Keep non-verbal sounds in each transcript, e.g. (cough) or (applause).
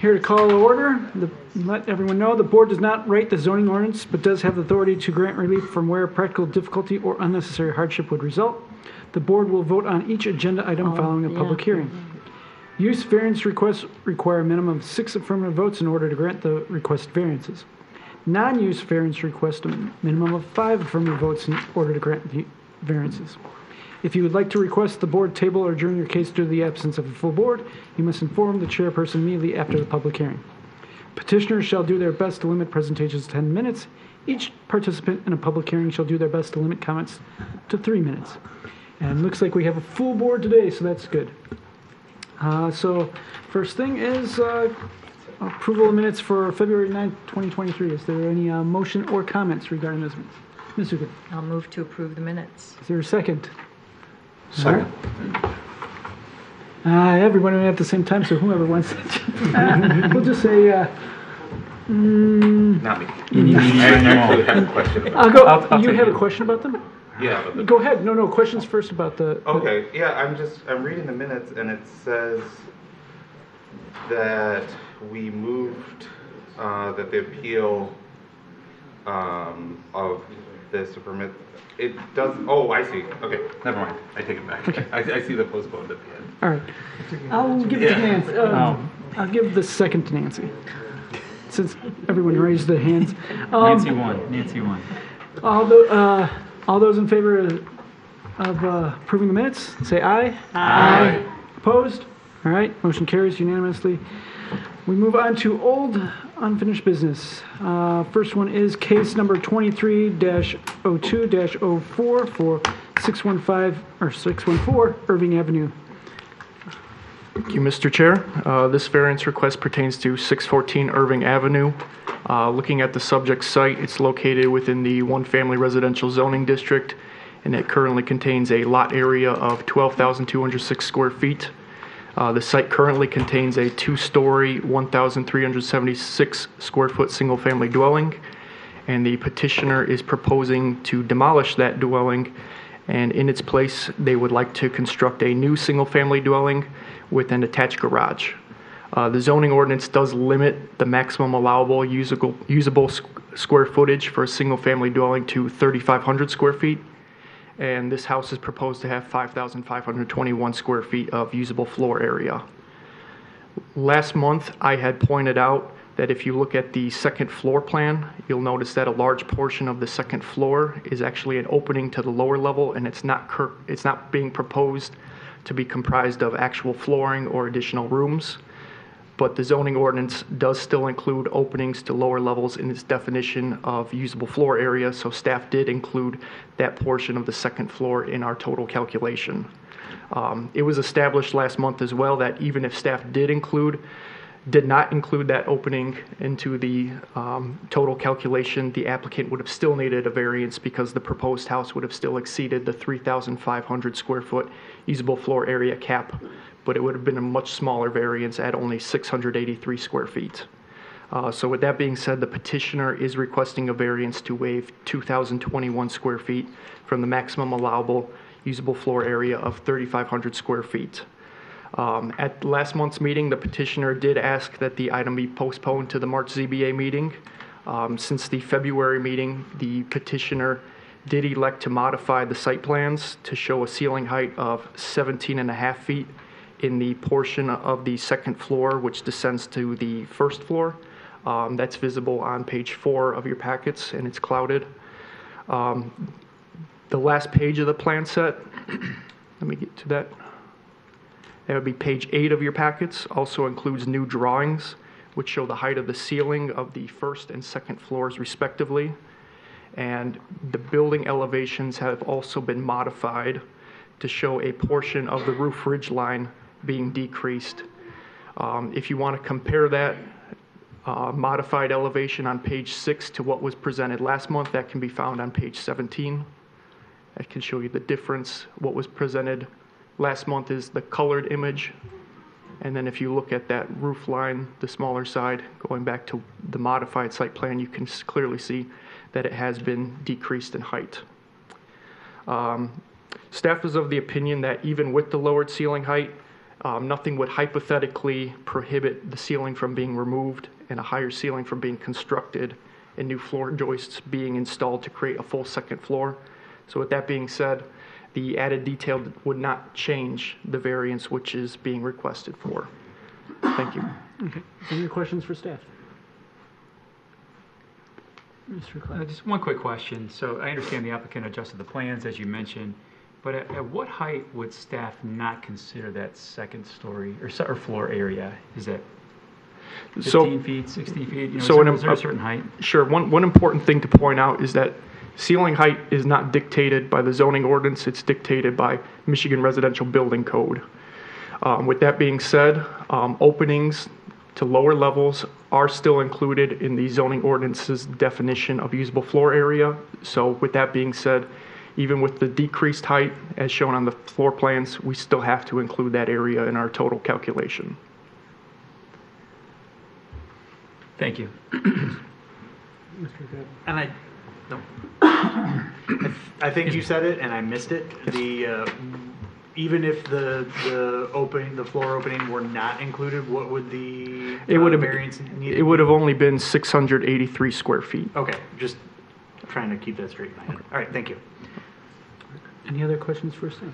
Here to call to order, the- let everyone know, the board does not write the zoning ordinance, but does have the authority to grant relief from where practical difficulty or unnecessary hardship would result. The board will vote on each agenda item oh, following a public hearing. Use variance requests require a minimum of six affirmative votes in order to grant the requested variances. Non-use variance request a minimum of five affirmative votes in order to grant the variances. If you would like to request the board table or adjourn your case due to the absence of a full board, you must inform the chairperson immediately after the public hearing. Petitioners shall do their best to limit presentations to 10 minutes. Each participant in a public hearing shall do their best to limit comments to three minutes. And looks like we have a full board today, so that's good. Uh, So first thing is uh, approval of minutes for February 9th, 2023. Is there any uh, motion or comments regarding those minutes? Ms. Zuger, I'll move to approve the minutes. is there a second? Second. Uh, everyone at the same time, so whoever wants it. (laughs) We'll just say, uh, mm, Not me. I actually have a question about I'll go, I'll- I'll you take have a question about them? Yeah. but the- Go ahead, no, no, questions first about the. Okay, yeah, I'm just, I'm reading the minutes and it says that we moved, uh, that the appeal, um, of this to permit, it does, oh, I see, okay, never mind, I take it back. (laughs) I, I see the postponed at the end. All right. I'll give it to Yeah. Nancy. uh, I'll give the second to Nancy, since everyone raised their hands. Um, Nancy won, Nancy won. All tho- uh, all those in favor of of, uh, approving the minutes, say aye. Aye. Opposed? All right, motion carries unanimously. We move on to old unfinished business. Uh, First one is case number 23-02-04 for 615, or 614 Irving Avenue. Thank you, Mr. Chair. Uh, This variance request pertains to 614 Irving Avenue. Uh, Looking at the subject site, it's located within the one-family residential zoning district, and it currently contains a lot area of 12,206 square feet. Uh, The site currently contains a two-story, 1,376 square foot single-family dwelling, and the petitioner is proposing to demolish that dwelling, and in its place, they would like to construct a new single-family dwelling with an attached garage. Uh, The zoning ordinance does limit the maximum allowable usable, usable square footage for a single-family dwelling to 3,500 square feet, and this house is proposed to have 5,521 square feet of usable floor area. Last month, I had pointed out that if you look at the second floor plan, you'll notice that a large portion of the second floor is actually an opening to the lower level, and it's not cur- it's not being proposed to be comprised of actual flooring or additional rooms. But the zoning ordinance does still include openings to lower levels in its definition of usable floor area, so staff did include that portion of the second floor in our total calculation. Um, It was established last month as well that even if staff did include, did not include that opening into the um, total calculation, the applicant would have still needed a variance because the proposed house would have still exceeded the 3,500 square foot usable floor area cap, but it would have been a much smaller variance at only 683 square feet. Uh, So with that being said, the petitioner is requesting a variance to waive 2,021 square feet from the maximum allowable usable floor area of 3,500 square feet. Um, At last month's meeting, the petitioner did ask that the item be postponed to the March ZBA meeting. Um, Since the February meeting, the petitioner did elect to modify the site plans to show a ceiling height of 17 and a half feet in the portion of the second floor, which descends to the first floor. Um, That's visible on page four of your packets, and it's clouded. Um, The last page of the plan set, (clears throat) let me get to that. That would be page eight of your packets, also includes new drawings, which show the height of the ceiling of the first and second floors respectively. And the building elevations have also been modified to show a portion of the roof ridge line being decreased. Um, If you want to compare that uh, modified elevation on page six to what was presented last month, that can be found on page 17. I can show you the difference. What was presented last month is the colored image. And then if you look at that roof line, the smaller side, going back to the modified site plan, you can clearly see that it has been decreased in height. Um, Staff is of the opinion that even with the lowered ceiling height, Um, Nothing would hypothetically prohibit the ceiling from being removed and a higher ceiling from being constructed and new floor joists being installed to create a full second floor. So with that being said, the added detail would not change the variance which is being requested for. Thank you. Okay. Any questions for staff? Mr. Uh, Clark? Just one quick question. So I understand the applicant adjusted the plans, as you mentioned, but at, at what height would staff not consider that second story or, or floor area? Is that So. 15 feet, 16 feet? You know, is So there- in a- is there a certain height? Sure. One, one important thing to point out is that ceiling height is not dictated by the zoning ordinance, it's dictated by Michigan Residential Building Code. Um, with that being said, um, openings to lower levels are still included in the zoning ordinance's definition of usable floor area. So with that being said, even with the decreased height as shown on the floor plans, we still have to include that area in our total calculation. Thank you. Mr. Good. And I, no. I (coughs) th- I think you said it and I missed it. The, uh, even if the, the opening, the floor opening were not included, what would the It would uh, have, variance need? it would have only been 683 square feet. Okay, just trying to keep that straight in my head. All right, thank you. Any other questions for staff?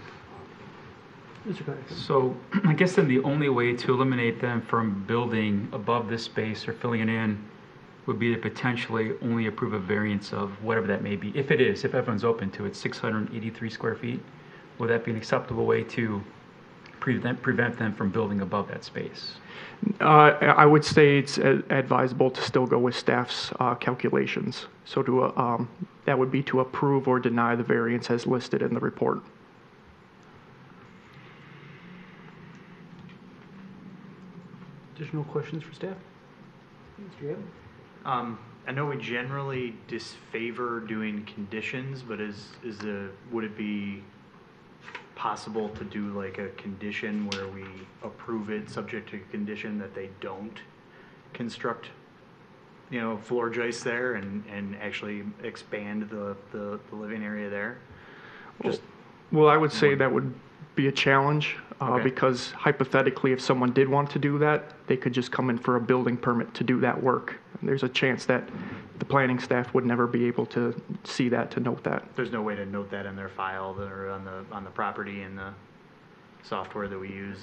Mr. So (clears throat) I guess then the only way to eliminate them from building above this space or filling it in would be to potentially only approve a variance of whatever that may be. If it is, if everyone's open to it, 683 square feet, would that be an acceptable way to prevent, prevent them from building above that space? Uh, I would say it's advisable to still go with staff's uh, calculations. So to, uh, um, that would be to approve or deny the variance as listed in the report. Additional questions for staff? Mr. Evans? Um, I know we generally disfavor doing conditions, but is, is the, would it be possible to do like a condition where we approve it subject to condition that they don't construct, you know, floor joists there and, and actually expand the, the, the living area there? Just, Well, I would say that would be a challenge uh, Okay. because hypothetically, if someone did want to do that, they could just come in for a building permit to do that work. And There's a chance that the planning staff would never be able to see that, to note that. there's no way to note that in their file or on the, on the property and the software that we use.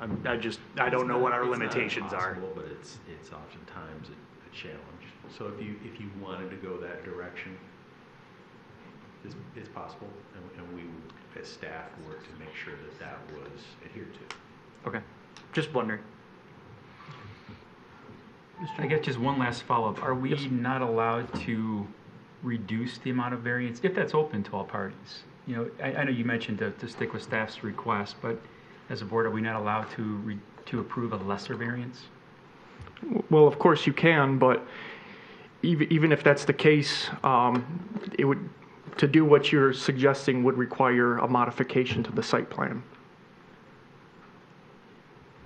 I'm, I just, I don't know not- what our it's not lemitations are. But it's, it's oftentimes a, a challenge. So if you, if you wanted to go that direction, it's, it's possible, and, and we would, as staff, work to make sure that that was adhered to. Okay, just wondering. I guess just one last follow-up. Are we not allowed to reduce the amount of variance, if that's open to all parties? You know, I, I know you mentioned to, to stick with staff's request, but as a board, are we not allowed to, re- to approve a lesser variance? Well, of course you can, but even, even if that's the case, um, it would, to do what you're suggesting would require a modification to the site plan.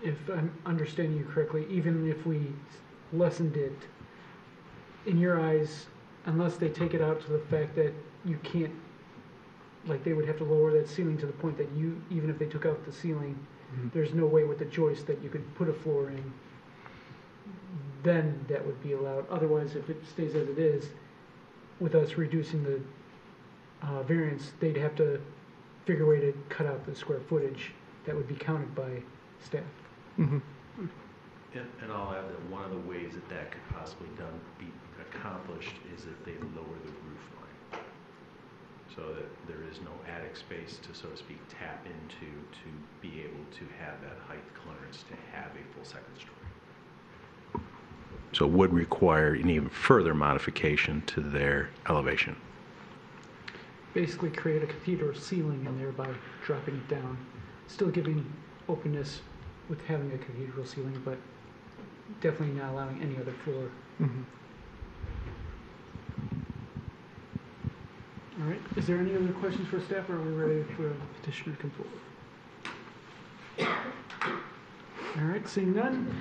If I'm understanding you correctly, even if we lessened it, in your eyes, unless they take it out to the fact that you can't, like, they would have to lower that ceiling to the point that you, even if they took out the ceiling, there's no way with the joist that you could put a floor in, then that would be allowed. Otherwise, if it stays as it is, with us reducing the uh, variance, they'd have to figure a way to cut out the square footage that would be counted by staff. Mhm. And, and I'll add that one of the ways that that could possibly done, be accomplished is if they lower the roof line. So that there is no attic space to, so to speak, tap into to be able to have that height clearance to have a full second story. So it would require an even further modification to their elevation. basically create a cathedral ceiling in there by dropping it down. Still giving openness with having a cathedral ceiling, but definitely not allowing any other floor. Mhm. All right, is there any other questions for staff, or are we ready for a petitioner to come forward? All right, seeing none,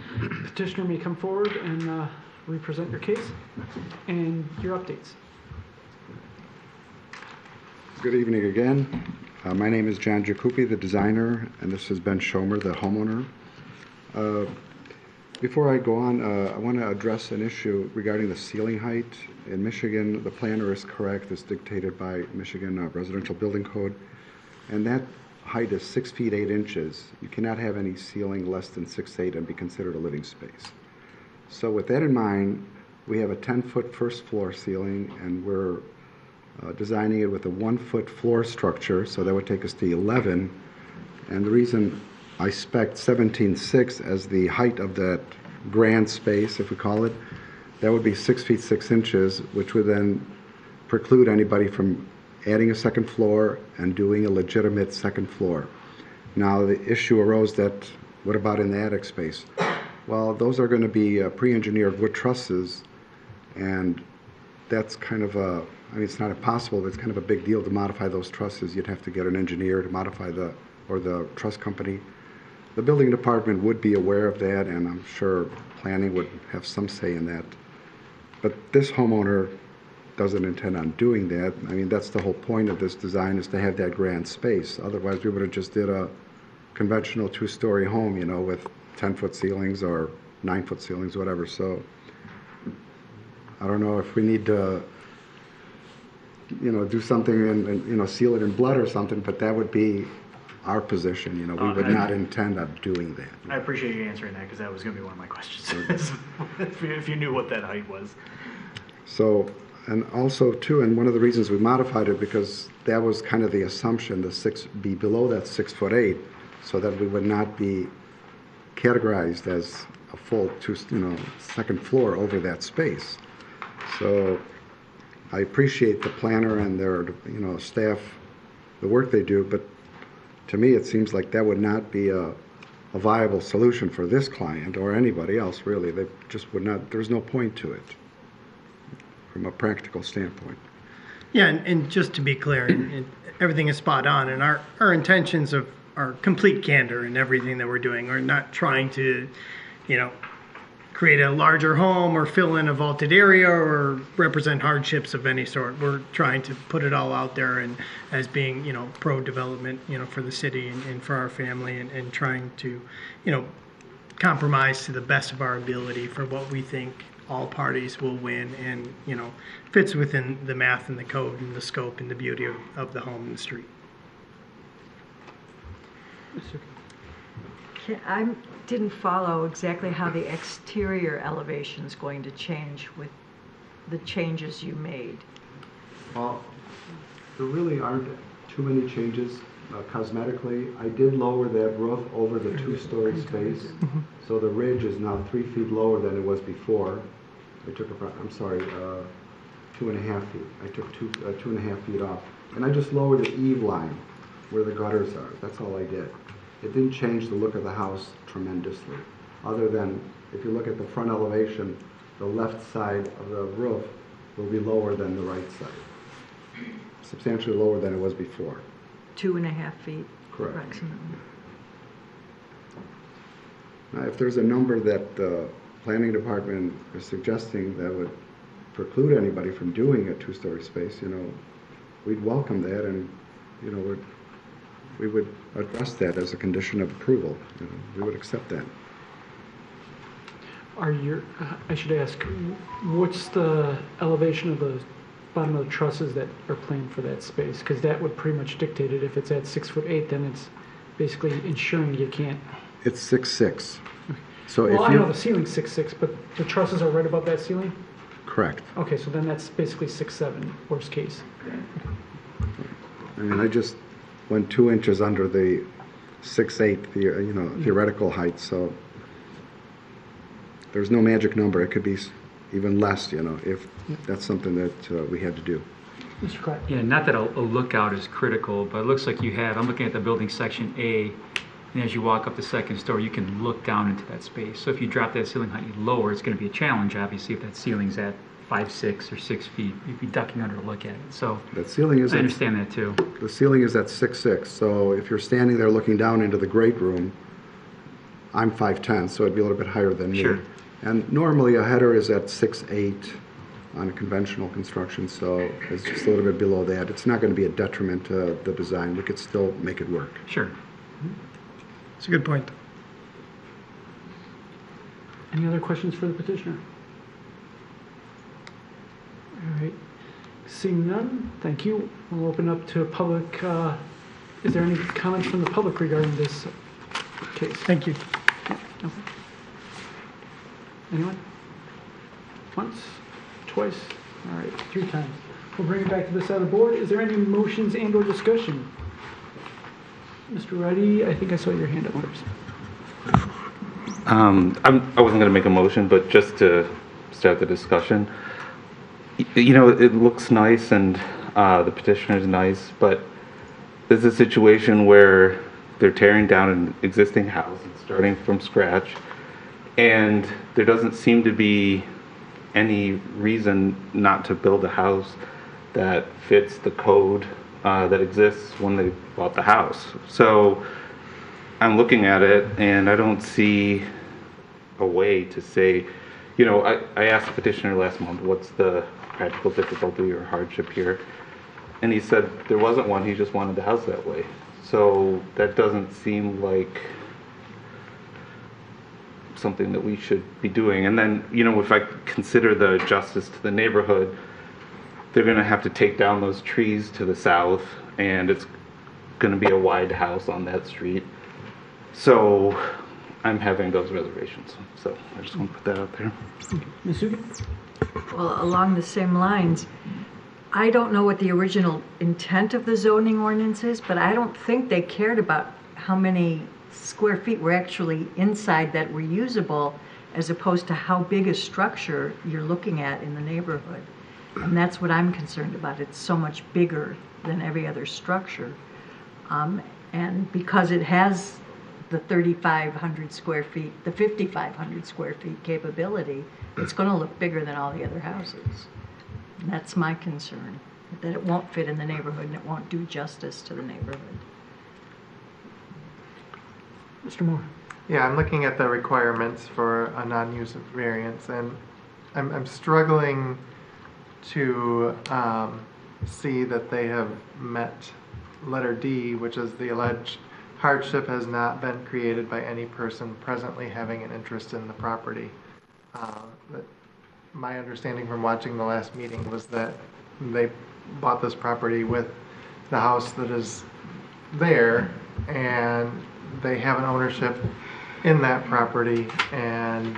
petitioner may come forward and uh, represent your case and your updates. Good evening again. Uh, My name is John Jacoupy, the designer, and this is Ben Schomer, the homeowner. Uh, Before I go on, uh, I want to address an issue regarding the ceiling height. In Michigan, the planner is correct, it's dictated by Michigan uh, Residential Building Code, and that height is six feet eight inches. You cannot have any ceiling less than six eight and be considered a living space. So with that in mind, we have a 10-foot first floor ceiling, and we're uh, designing it with a one-foot floor structure, so that would take us to 11. And the reason I spec 17.6 as the height of that grand space, if we call it, that would be six feet six inches, which would then preclude anybody from adding a second floor and doing a legitimate second floor. Now, the issue arose that, what about in the attic space? Well, those are going to be uh, pre-engineered wood trusses, and that's kind of a, I mean, it's not impossible, but it's kind of a big deal to modify those trusses. You'd have to get an engineer to modify the, or the truss company. The building department would be aware of that, and I'm sure planning would have some say in that. But this homeowner doesn't intend on doing that. I mean, that's the whole point of this design, is to have that grand space. Otherwise, we would have just did a conventional two-story home, you know, with 10-foot ceilings or nine-foot ceilings, whatever. So I don't know if we need to, you know, do something and, and, you know, seal it in blood or something, but that would be our position, you know. We Uh, would I- not intend on doing that. I appreciate you answering that because that was going to be one of my questions. (laughs) if, you, if you knew what that height was. So, and also too, and one of the reasons we modified it because that was kind of the assumption, the six, be below that six foot eight, so that we would not be categorized as a full two, you know, second floor over that space. So I appreciate the planner and their, you know, staff, the work they do, but to me, it seems like that would not be a, a viable solution for this client or anybody else, really. They just would not, there's no point to it from a practical standpoint. Yeah, and, and just to be clear, and everything is spot on, and our, our intentions of are complete candor in everything that we're doing. We're not trying to, you know, create a larger home or fill in a vaulted area or represent hardships of any sort. We're trying to put it all out there and as being, you know, pro development, you know, for the city and, and for our family and, and trying to, you know, compromise to the best of our ability for what we think all parties will win and, you know, fits within the math and the code and the scope and the beauty of, of the home and the street. Can- I didn't follow exactly how the exterior elevation is going to change with the changes you made. Well, there really aren't too many changes uh, cosmetically. I did lower that roof over the two-story space, so the ridge is now three feet lower than it was before. I took, about- I'm sorry, uh, two and a half feet. I took two, uh, two and a half feet off. And I just lowered the eave line where the gutters are. That's all I did. It didn't change the look of the house tremendously, other than if you look at the front elevation, the left side of the roof will be lower than the right side. Substantially lower than it was before. Two and a half feet Correct. approximately. Now, if there's a number that the planning department is suggesting that would preclude anybody from doing a two-story space, you know, we'd welcome that and, you know, we'd, we would address that as a condition of approval. You know, We would accept that. Are your, uh, I should ask, what's the elevation of the bottom of the trusses that are planned for that space? Because that would pretty much dictate it. If it's at six foot eight, then it's basically ensuring you can't. It's six-six. So if Well, I know the you, ceiling's six six, but the trusses are right above that ceiling? correct. Okay, so then that's basically six seven, worst case. I mean, I just went two inches under the six-eight, the, uh, you know, theoretical height, so there's no magic number. It could be even less, you know, if that's something that uh, we had to do. Mr. Clark? Yeah, not that a, a lookout is critical, but it looks like you have, I'm looking at the building section A, and as you walk up the second story, you can look down into that space. So if you drop that ceiling height lower, it's gonna be a challenge, obviously, if that ceiling's at five, six, or six feet, you'd be ducking under to look at it, so That ceiling is I at understand that too. The ceiling is at six-six, so if you're standing there looking down into the great room, I'm 5'10", so it'd be a little bit higher than me. Sure. And normally a header is at six-eight, on a conventional construction, so it's just a little bit below that. It's not going to be a detriment to the design. We could still make it work. Sure. It's a good point. Any other questions for the petitioner? All right, seeing none, thank you. We'll open up to public, uh, is there any comments from the public regarding this case? Thank you. Okay. Anyone? Once, twice, all right, three times. We'll bring it back to this side of the board. Is there any motions and or discussion? Mr. Reddy, I think I saw your hand up first. Um, I'm, I wasn't gonna make a motion, but just to start the discussion. You know, it looks nice and, uh, the petitioner's nice, but there's a situation where they're tearing down an existing house and starting from scratch. And there doesn't seem to be any reason not to build a house that fits the code, uh, that exists when they bought the house. So, I'm looking at it and I don't see a way to say, you know, I, I asked the petitioner last month, what's the practical difficulty or hardship here? And he said there wasn't one, he just wanted the house that way. So that doesn't seem like something that we should be doing. And then, you know, if I consider the justice to the neighborhood, they're gonna have to take down those trees to the south and it's gonna be a wide house on that street. So I'm having those reservations. So I just want to put that out there. Ms. Well, along the same lines, I don't know what the original intent of the zoning ordinance is, but I don't think they cared about how many square feet were actually inside that were usable as opposed to how big a structure you're looking at in the neighborhood. And that's what I'm concerned about. It's so much bigger than every other structure. Um, and because it has the 3,500 square feet, the 5,500 square feet capability, it's going to look bigger than all the other houses. And that's my concern, that it won't fit in the neighborhood and it won't do justice to the neighborhood. Mr. Moore? Yeah, I'm looking at the requirements for a non-use variance, and I'm, I'm struggling to um, see that they have met letter D, which is the alleged hardship has not been created by any person presently having an interest in the property. Uh, My understanding from watching the last meeting was that they bought this property with the house that is there, and they have an ownership in that property, and,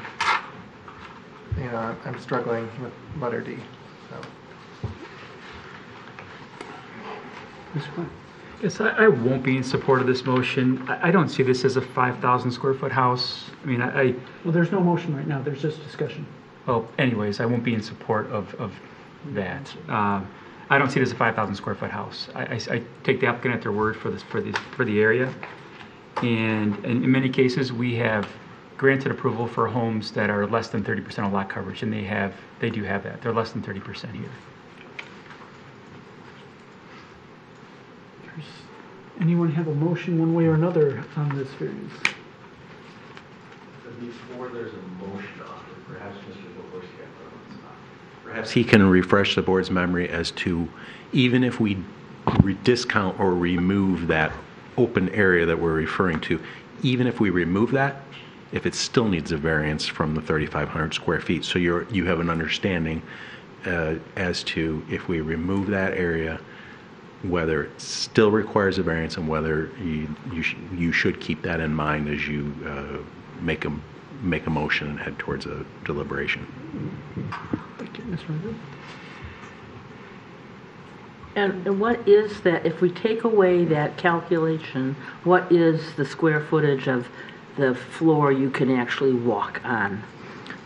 you know, I'm struggling with letter D, so. Yes, I, I won't be in support of this motion. I, I don't see this as a 5,000 square foot house. I mean, I, I, Well, there's no motion right now, there's just discussion. well, anyways, I won't be in support of, of that. Um, I don't see it as a 5,000 square foot house. I, I, I take the applicant at their word for this, for the, for the area. And in, in many cases, we have granted approval for homes that are less than 30% of lot coverage, and they have, they do have that. They're less than 30% here. Does Anyone have a motion one way or another on this variance? Before there's a motion on it, perhaps Mr. Zaborski, perhaps he can refresh the board's memory as to, even if we re- discount or remove that open area that we're referring to, even if we remove that, if it still needs a variance from the 3,500 square feet, so you're, you have an understanding uh, as to if we remove that area, whether it still requires a variance and whether you, you, sh- you should keep that in mind as you uh, make a, make a motion and head towards a deliberation. Thank you, Ms. And and what is that, if we take away that calculation, what is the square footage of the floor you can actually walk on?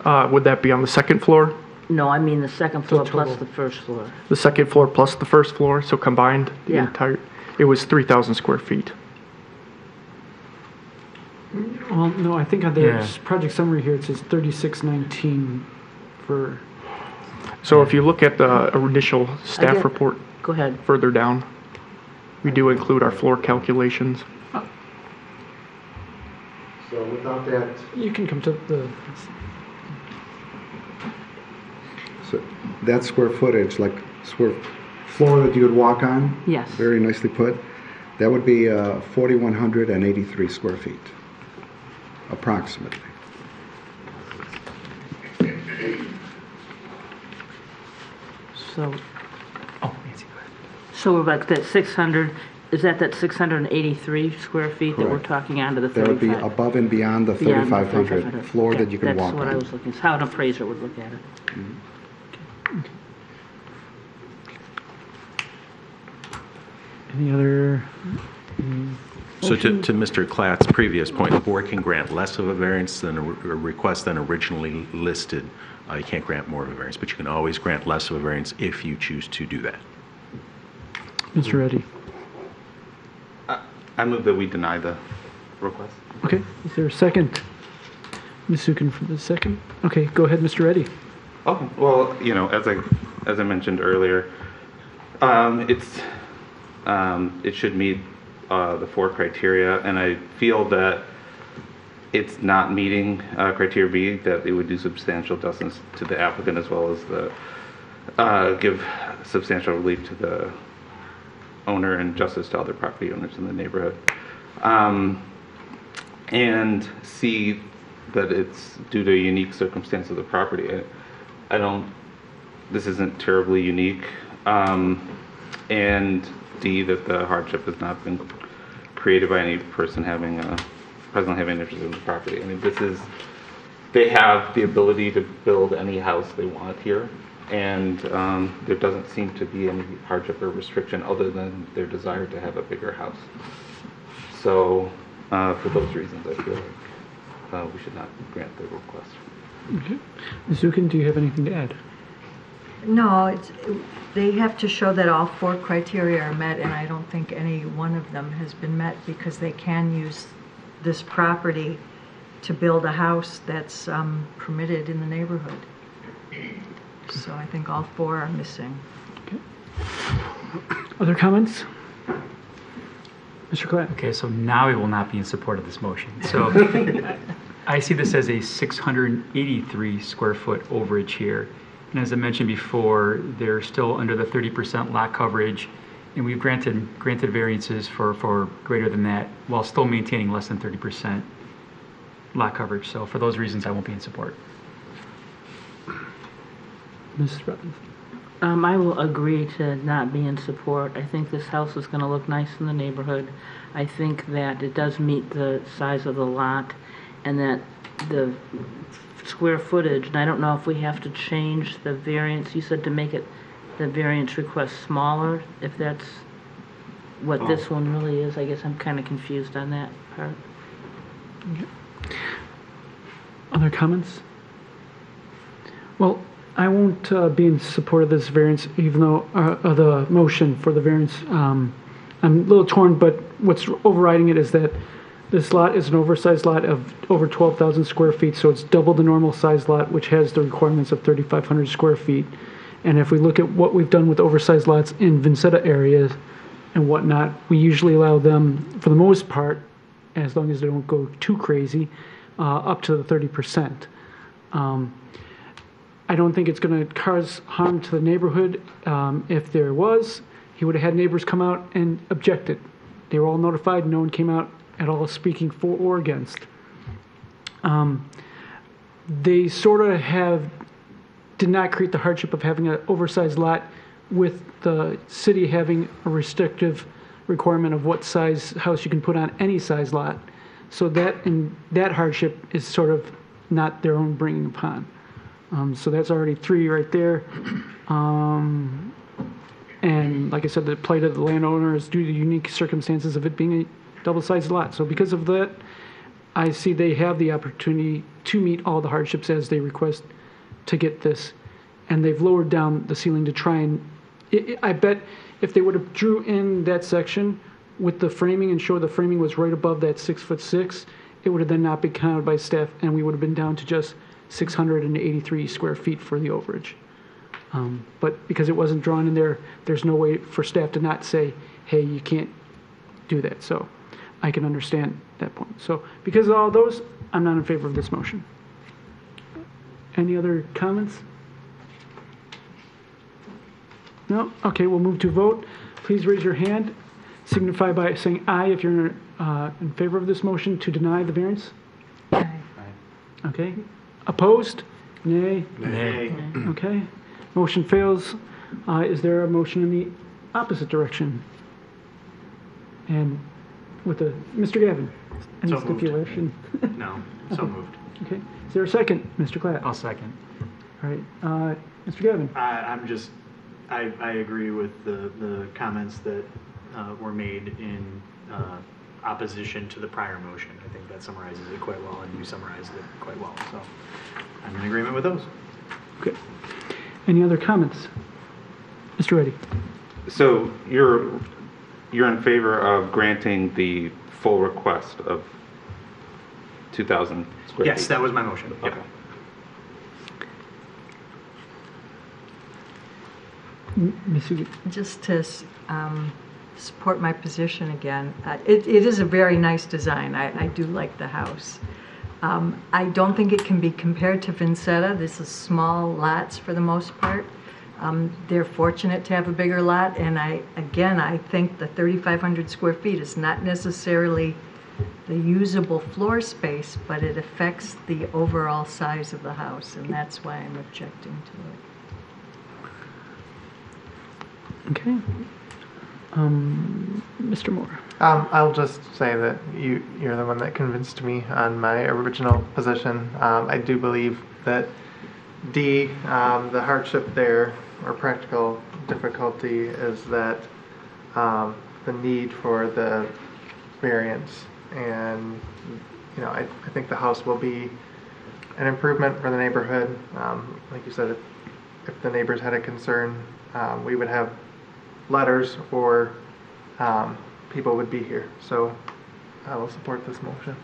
Uh, Would that be on the second floor? No, I mean the second floor plus total. the first floor. The second floor plus the first floor, so combined, the Yeah. entire, it was 3,000 square feet. Well, no, I think on the Yeah. s- project summary here, it says 3619 for, So if you look at the initial staff get- report Go ahead. further down, we do include our floor calculations. So without that, you can come to the, So that square footage, like square floor that you would walk on, Yes. very nicely put, that would be uh, 4,183 square feet, approximately. So, Oh, Nancy, go ahead. so we're like that 600, is that that 683 square feet that we're Correct. talking on to the That would be 35? above and beyond the Beyond the 3,500 floor Okay, that you can walk That's what I on. was looking, it's how an appraiser would look at it. Any other? So to, to Mr. Klatt's previous point, the board can grant less of a variance than a re- a request than originally listed. Uh, You can't grant more of a variance, but you can always grant less of a variance if you choose to do that. Mr. Reddy? I move that we deny the request. Okay, is there a second? Ms. Sukin for the second? Okay, go ahead, Mr. Reddy. Oh, well, you know, as I, as I mentioned earlier, um, it's, um, it should meet, uh, the four criteria, and I feel that it's not meeting, uh, criteria B, that it would do substantial justice to the applicant as well as the, uh, give substantial relief to the owner and justice to other property owners in the neighborhood. Um, and C, that it's due to unique circumstance of the property. I, I don't, this isn't terribly unique. Um, and D, that the hardship has not been created by any person having a, presently having an interest in the property. I mean, this is, they have the ability to build any house they want here. And, um, there doesn't seem to be any hardship or restriction other than their desire to have a bigger house. So, uh, for those reasons, I feel like, uh, we should not grant the request. Okay. Ms. Sukin, do you have anything to add? No, it's, they have to show that all four criteria are met, and I don't think any one of them has been met because they can use this property to build a house that's um, permitted in the neighborhood. So I think all four are missing. Other comments? Mr. Klatt? Okay, so now we will not be in support of this motion. So (laughs) (laughs) I see this as a 683 square foot overage here. And as I mentioned before, they're still under the 30% lot coverage, and we've granted, granted variances for, for greater than that while still maintaining less than 30% lot coverage. So for those reasons, I won't be in support. Mrs. Robbins? Um, I will agree to not be in support. I think this house is gonna look nice in the neighborhood. I think that it does meet the size of the lot and that the square footage, and I don't know if we have to change the variance, you said to make it, the variance request smaller, if that's what this one really is. I guess I'm kinda confused on that part. Other comments? Well, I won't uh, be in support of this variance, even though, uh, uh, the motion for the variance. um, I'm a little torn, but what's overriding it is that this lot is an oversized lot of over 12,000 square feet, so it's double the normal size lot, which has the requirements of 3,500 square feet. And if we look at what we've done with oversized lots in Vinsetta areas and whatnot, we usually allow them, for the most part, as long as they don't go too crazy, uh, up to the 30%. Um, I don't think it's going to cause harm to the neighborhood. Um, if there was, he would have had neighbors come out and objected. They were all notified, no one came out at all speaking for or against. Um, they sort of have, did not create the hardship of having an oversized lot with the city having a restrictive requirement of what size house you can put on any size lot. So that, and that hardship is sort of not their own bringing upon. Um, so that's already three right there. Um, and like I said, the plight of the landowner is due to the unique circumstances of it being a double-sized lot. So because of that, I see they have the opportunity to meet all the hardships as they request to get this. And they've lowered down the ceiling to try and, I, bet if they would have drew in that section with the framing and show the framing was right above that six foot six, it would have then not been counted by staff and we would have been down to just 683 square feet for the overage. Um, But because it wasn't drawn in there, there's no way for staff to not say, hey, you can't do that. So I can understand that point. So because of all those, I'm not in favor of this motion. Any other comments? No? Okay, we'll move to vote. Please raise your hand. Signify by saying aye if you're uh, in favor of this motion to deny the variance. Aye. Okay. Opposed? Nay? Nay. Okay. Motion fails. Uh, Is there a motion in the opposite direction? And with the, Mr. Gavin? Any So moved. stipulation? (laughs) No, so moved. Okay. Is there a second, Mr. Clapp? I'll second. All right. Uh, Mr. Gavin? I, I'm just, I, I agree with the, the comments that uh, were made in uh, opposition to the prior motion. I think that summarizes it quite well, and you summarized it quite well, so I'm in agreement with those. Okay. Any other comments? Mr. Reddy? So you're, you're in favor of granting the full request of 2,000 square feet? Yes, that was my motion. Yep. Okay. M- Ms. Huguet? Just to um, support my position again, uh, it it is a very nice design. I I do like the house. Um, I don't think it can be compared to Vinsetta. This is small lots for the most part. Um, They're fortunate to have a bigger lot, and I, again, I think the 3,500 square feet is not necessarily the usable floor space, but it affects the overall size of the house, and that's why I'm objecting to it. Okay. Um, Mr. Moore? Um, I'll just say that you, you're the one that convinced me on my original position. Um, I do believe that D, um, the hardship there, or practical difficulty, is that um, the need for the variance. And, you know, I, I think the house will be an improvement for the neighborhood. Um, like you said, if, if the neighbors had a concern, um, we would have letters or um, people would be here. So I will support this motion.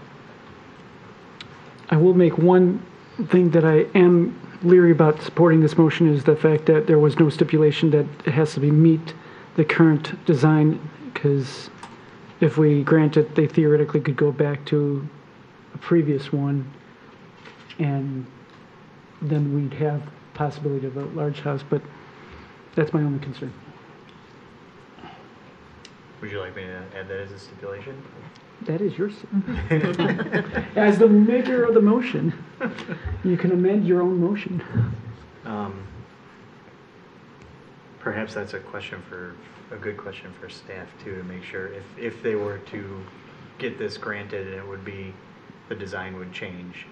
I will make one thing that I am leery about supporting this motion is the fact that there was no stipulation that it has to be meet the current design, because if we grant it, they theoretically could go back to a previous one, and then we'd have possibility of a large house, but that's my only concern. Would you like me to add that as a stipulation? That is yours. (laughs) As the maker of the motion, you can amend your own motion. Um, Perhaps that's a question for, a good question for staff too, to make sure if, if they were to get this granted and it would be, the design would change,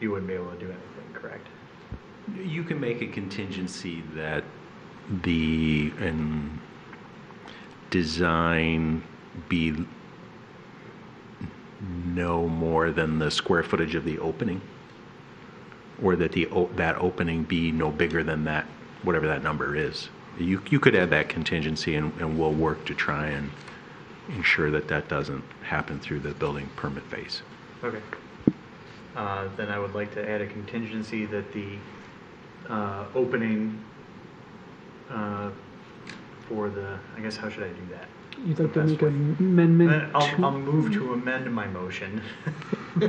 you wouldn't be able to do anything, correct? You can make a contingency that the um, design be no more than the square footage of the opening, or that the, that opening be no bigger than that, whatever that number is. You, you could add that contingency, and, and we'll work to try and ensure that that doesn't happen through the building permit phase. Okay. Uh, Then I would like to add a contingency that the uh, opening uh, for the, I guess, how should I do that? You'd like to make an amendment I'll, to- I'll move to amend my motion. (laughs)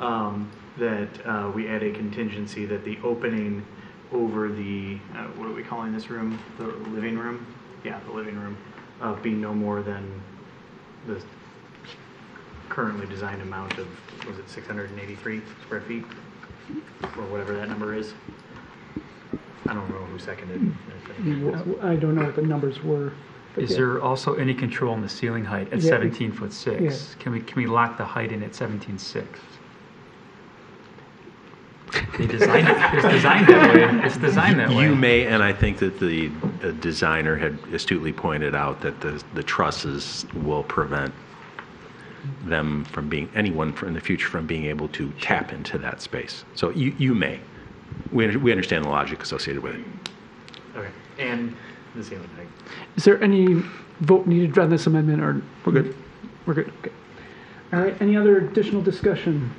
Um, That uh, we add a contingency that the opening over the, uh, what are we calling this room? The living room? Yeah, the living room, uh, be no more than the currently designed amount of, was it 683 square feet? Or whatever that number is. I don't know who seconded. it. I don't know what the numbers were. but Is yeah. there also any control on the ceiling height at Yeah, 17 foot 6? yeah. Can we, can we lock the height in at 17 6? They designed it, it's designed that way, it's designed that way. You may, and I think that the uh, designer had astutely pointed out that the, the trusses will prevent them from being, anyone from- in the future from being able to tap into that space. So you, you may. We, we understand the logic associated with it. Okay, and the ceiling height. Is there any vote needed on this amendment, or we're good? We're good, okay. All right, any other additional discussion?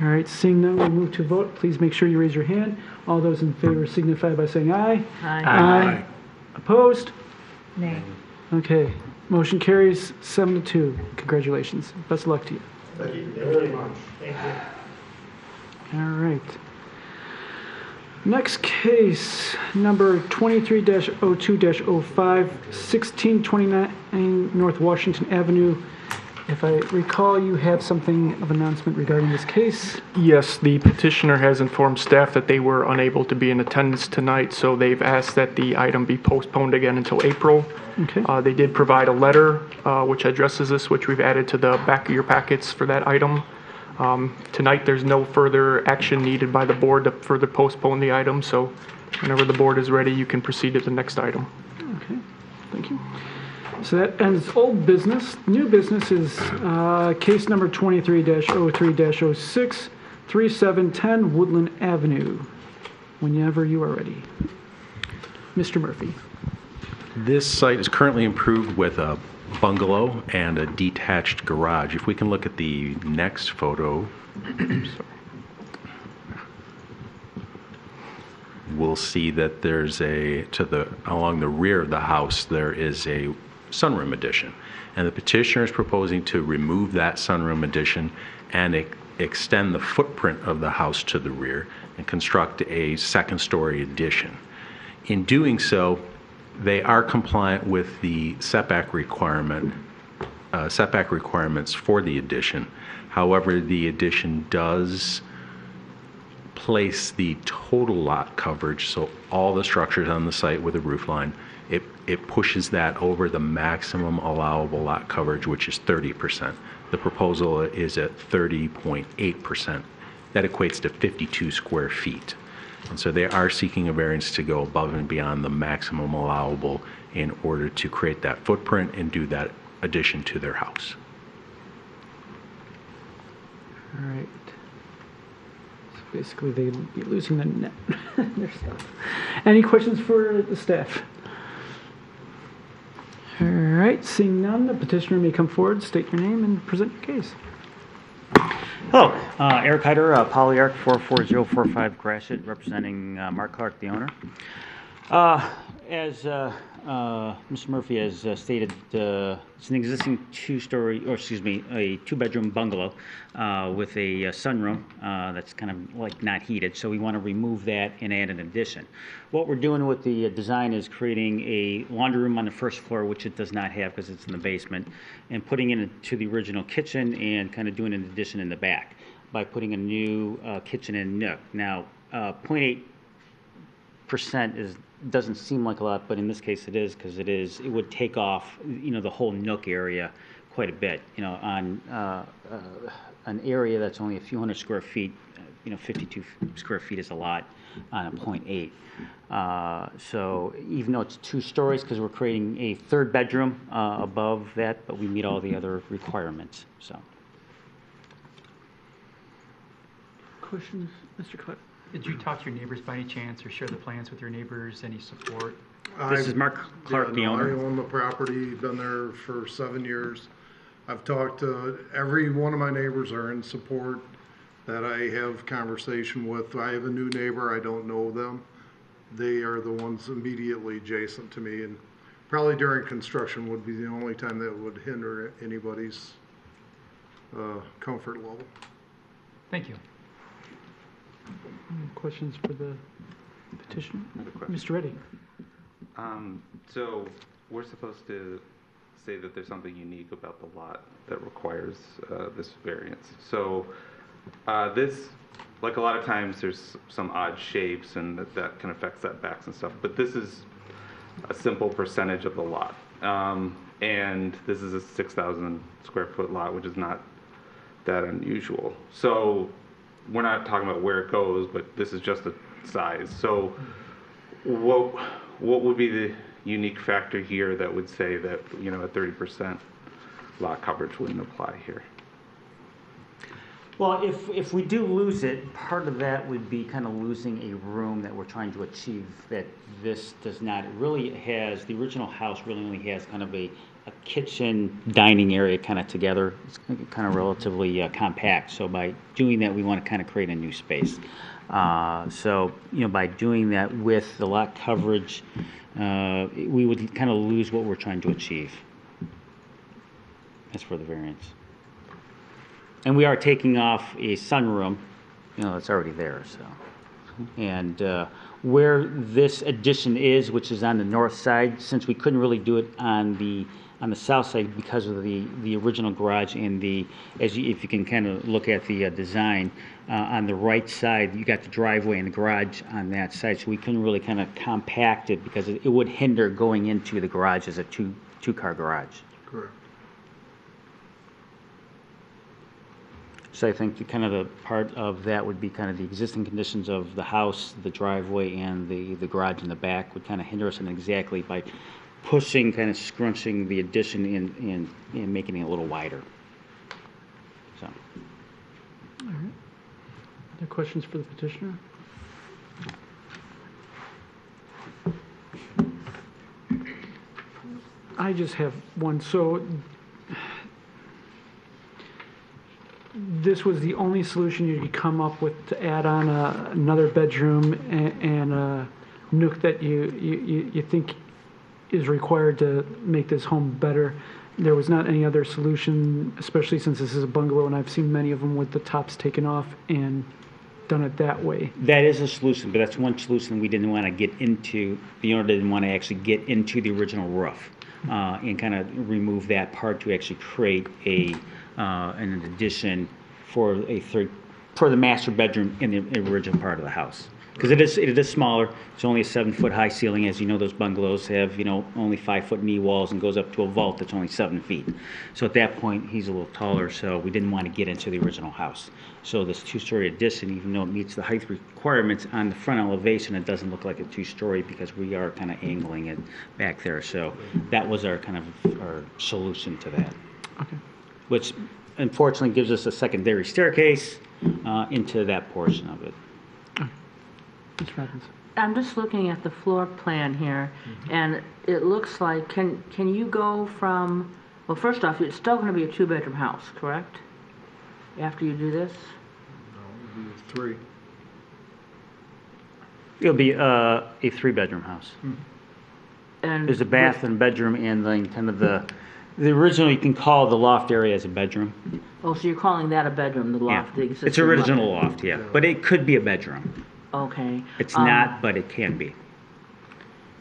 All right, seeing none, we'll move to vote. Please make sure you raise your hand. All those in favor signify by saying aye. Aye. Aye. Opposed? Nay. Okay, motion carries seven to two. Congratulations. Best of luck to you. Thank you very much. Thank you. All right. Next case, number 23-02-05, 1629 North Washington Avenue. If I recall, you have something of announcement regarding this case. Yes, the petitioner has informed staff that they were unable to be in attendance tonight, so they've asked that the item be postponed again until April. Okay. Uh, They did provide a letter uh, which addresses this, which we've added to the back of your packets for that item. Um, Tonight, there's no further action needed by the board to further postpone the item, so whenever the board is ready, you can proceed to the next item. Okay, thank you. So that ends old business. New business is uh, case number 23-03-06, 3710 Woodland Avenue. Whenever you are ready. Mr. Murphy. This site is currently improved with a bungalow and a detached garage. If we can look at the next photo, we'll see that there's a, to the, along the rear of the house, there is a sunroom addition. And the petitioner is proposing to remove that sunroom addition and e- extend the footprint of the house to the rear and construct a second-story addition. In doing so, they are compliant with the setback requirement, uh, setback requirements for the addition. However, the addition does place the total lot coverage, so all the structures on the site with a roof line, it, it pushes that over the maximum allowable lot coverage, which is 30%. The proposal is at 30.8%. That equates to 52 square feet. And so they are seeking a variance to go above and beyond the maximum allowable in order to create that footprint and do that addition to their house. All right. So basically, they'd be losing the net, (laughs) their stuff. Any questions for the staff? All right, seeing none, the petitioner may come forward, state your name, and present your case. Hello, uh, Eric Heider, uh, Polyarc 44045 Grashit, representing uh, Mark Clark, the owner. Uh, As uh, Mr. Murphy has uh, stated, uh, it's an existing two-story, or excuse me, a two-bedroom bungalow uh, with a uh, sunroom uh, that's kind of like not heated, so we want to remove that and add an addition. What we're doing with the design is creating a laundry room on the first floor, which it does not have because it's in the basement, and putting it into the original kitchen and kind of doing an addition in the back by putting a new kitchen and nook. Now, uh, 0.8 percent is, doesn't seem like a lot, but in this case it is, because it is, it would take off, you know, the whole nook area quite a bit, you know, on, uh, uh, an area that's only a few hundred square feet, you know, 52 square feet is a lot on a .8. Uh, so even though it's two stories, because we're creating a third bedroom, uh, above that, but we meet all the other requirements, so. Questions, Mr. Clark? Did you talk to your neighbors by any chance, or share the plans with your neighbors, any support? This is Mark Clark, Yeah, the owner. I own the property, been there for seven years. I've talked to, every one of my neighbors are in support that I have conversation with. I have a new neighbor, I don't know them. They are the ones immediately adjacent to me and probably during construction would be the only time that would hinder anybody's, uh, comfort level. Thank you. Any questions for the petitioner? Another question. Mr. Reddy? Um, so we're supposed to say that there's something unique about the lot that requires, uh, this variance. So, uh, this, like a lot of times, there's some odd shapes and that, that can affect setbacks and stuff, but this is a simple percentage of the lot. Um, and this is a six thousand square foot lot, which is not that unusual. So, we're not talking about where it goes, but this is just the size. So, what, what would be the unique factor here that would say that, you know, a thirty percent lot coverage wouldn't apply here? Well, if, if we do lose it, part of that would be kind of losing a room that we're trying to achieve that this does not. It really has, the original house really only has kind of a, a kitchen dining area kind of together. It's kind of relatively uh, compact. So by doing that, we want to kind of create a new space. Uh, so, you know, by doing that with the lot coverage, uh, we would kind of lose what we're trying to achieve. That's for the variance. And we are taking off a sunroom, you know, it's already there, so. And uh, where this addition is, which is on the north side, since we couldn't really do it on the, on the south side because of the, the original garage and the, as you, if you can kind of look at the uh, design, uh, on the right side, you got the driveway and the garage on that side, so we couldn't really kind of compact it because it it would hinder going into the garage as a two, two-car garage. Correct. So I think the kind of the part of that would be kind of the existing conditions of the house, the driveway, and the, the garage in the back would kind of hinder us in exactly by pushing, kind of scrunching the addition in, in, and making it a little wider. So, Other questions for the petitioner? I just have one. So this was the only solution you could come up with to add on a, another bedroom and, and a nook that you, you- you think is required to make this home better. There was not any other solution, especially since this is a bungalow and I've seen many of them with the tops taken off and done it that way. that is a solution, but that's one solution we didn't want to get into. The owner didn't want to actually get into the original roof uh, and kind of remove that part to actually create a, uh, an addition for a third, for the master bedroom in the original part of the house. Because it is, it is smaller, it's only a seven-foot high ceiling, as you know, those bungalows have, you know, only five-foot knee walls and goes up to a vault that's only seven feet. So at that point, he's a little taller, so we didn't want to get into the original house. So this two-story addition, even though it meets the height requirements on the front elevation, it doesn't look like a two-story because we are kind of angling it back there. So that was our kind of, our solution to that Okay. which unfortunately gives us a secondary staircase uh, into that portion of it. Ms. Robbins? I'm just looking at the floor plan here, and it looks like, can, can you go from, well, first off, it's still gonna be a two-bedroom house, correct? After you do this? Three. It'll be uh, a three-bedroom house. And There's a bath and bedroom and then kind of the, the original, you can call the loft area as a bedroom. Oh, so you're calling that a bedroom, the Yeah. loft, the existing It's original loft? loft, yeah, but it could be a bedroom. Okay. It's Um, not, but it can be.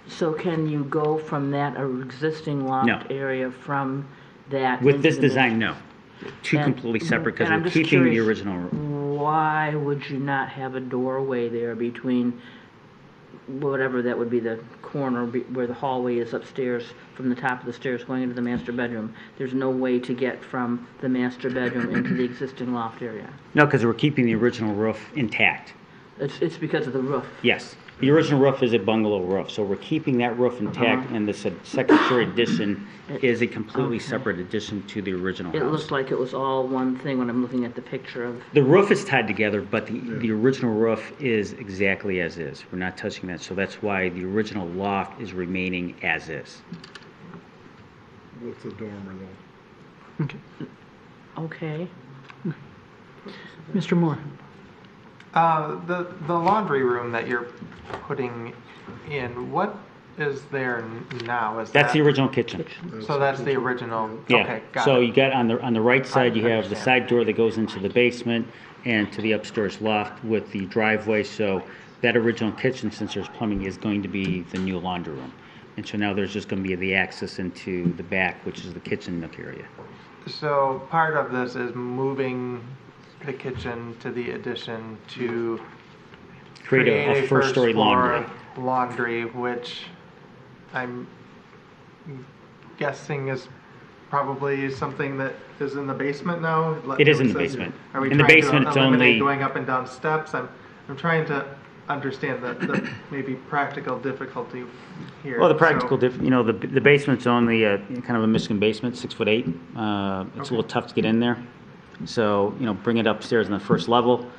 So can you go from that existing No. loft area from that? With into this the- design, no. Two And- completely separate because and I'm we're just keeping the curious, original. Why would you not have a doorway there between whatever that would be the corner be- where the hallway is upstairs from the top of the stairs going into the master bedroom? There's no way to get from the master bedroom into the existing loft area. No, because we're keeping the original roof intact. It's, it's because of the roof. Yes. The original roof is a bungalow roof, so we're keeping that roof intact, Uh-huh. and this se- second story addition is a completely Okay. separate addition to the original It house. looked like it was all one thing when I'm looking at the picture of, The roof is tied together, but the, the original roof is exactly as is. We're not touching that, so that's why the original loft is remaining as is. With the dormer though. Okay. okay. Mr. Moore? Uh, the, the laundry room that you're putting in, what is there now? Is That's the original kitchen. So that's the original, Yeah, okay, got so it. you got on the, on the right side, you I have the understand. side door that goes into the basement and to the upstairs loft with the driveway, so that original kitchen, since there's plumbing, is going to be the new laundry room. And so now there's just gonna be the access into the back, which is the kitchen nook area. So part of this is moving the kitchen to the addition to Create a, a first story laundry. Laundry, which I'm guessing is probably something that is in the basement now? It is in the basement. Are we In the basement, it's only- Going up and down steps? I'm, I'm trying to understand the, the (coughs) maybe practical difficulty here. Well, the So- practical diff, you know, the, the basement's only a, kind of a Michigan basement, six foot eight. Uh, it's a little tough to get in there. So, you know, bring it upstairs on the first level.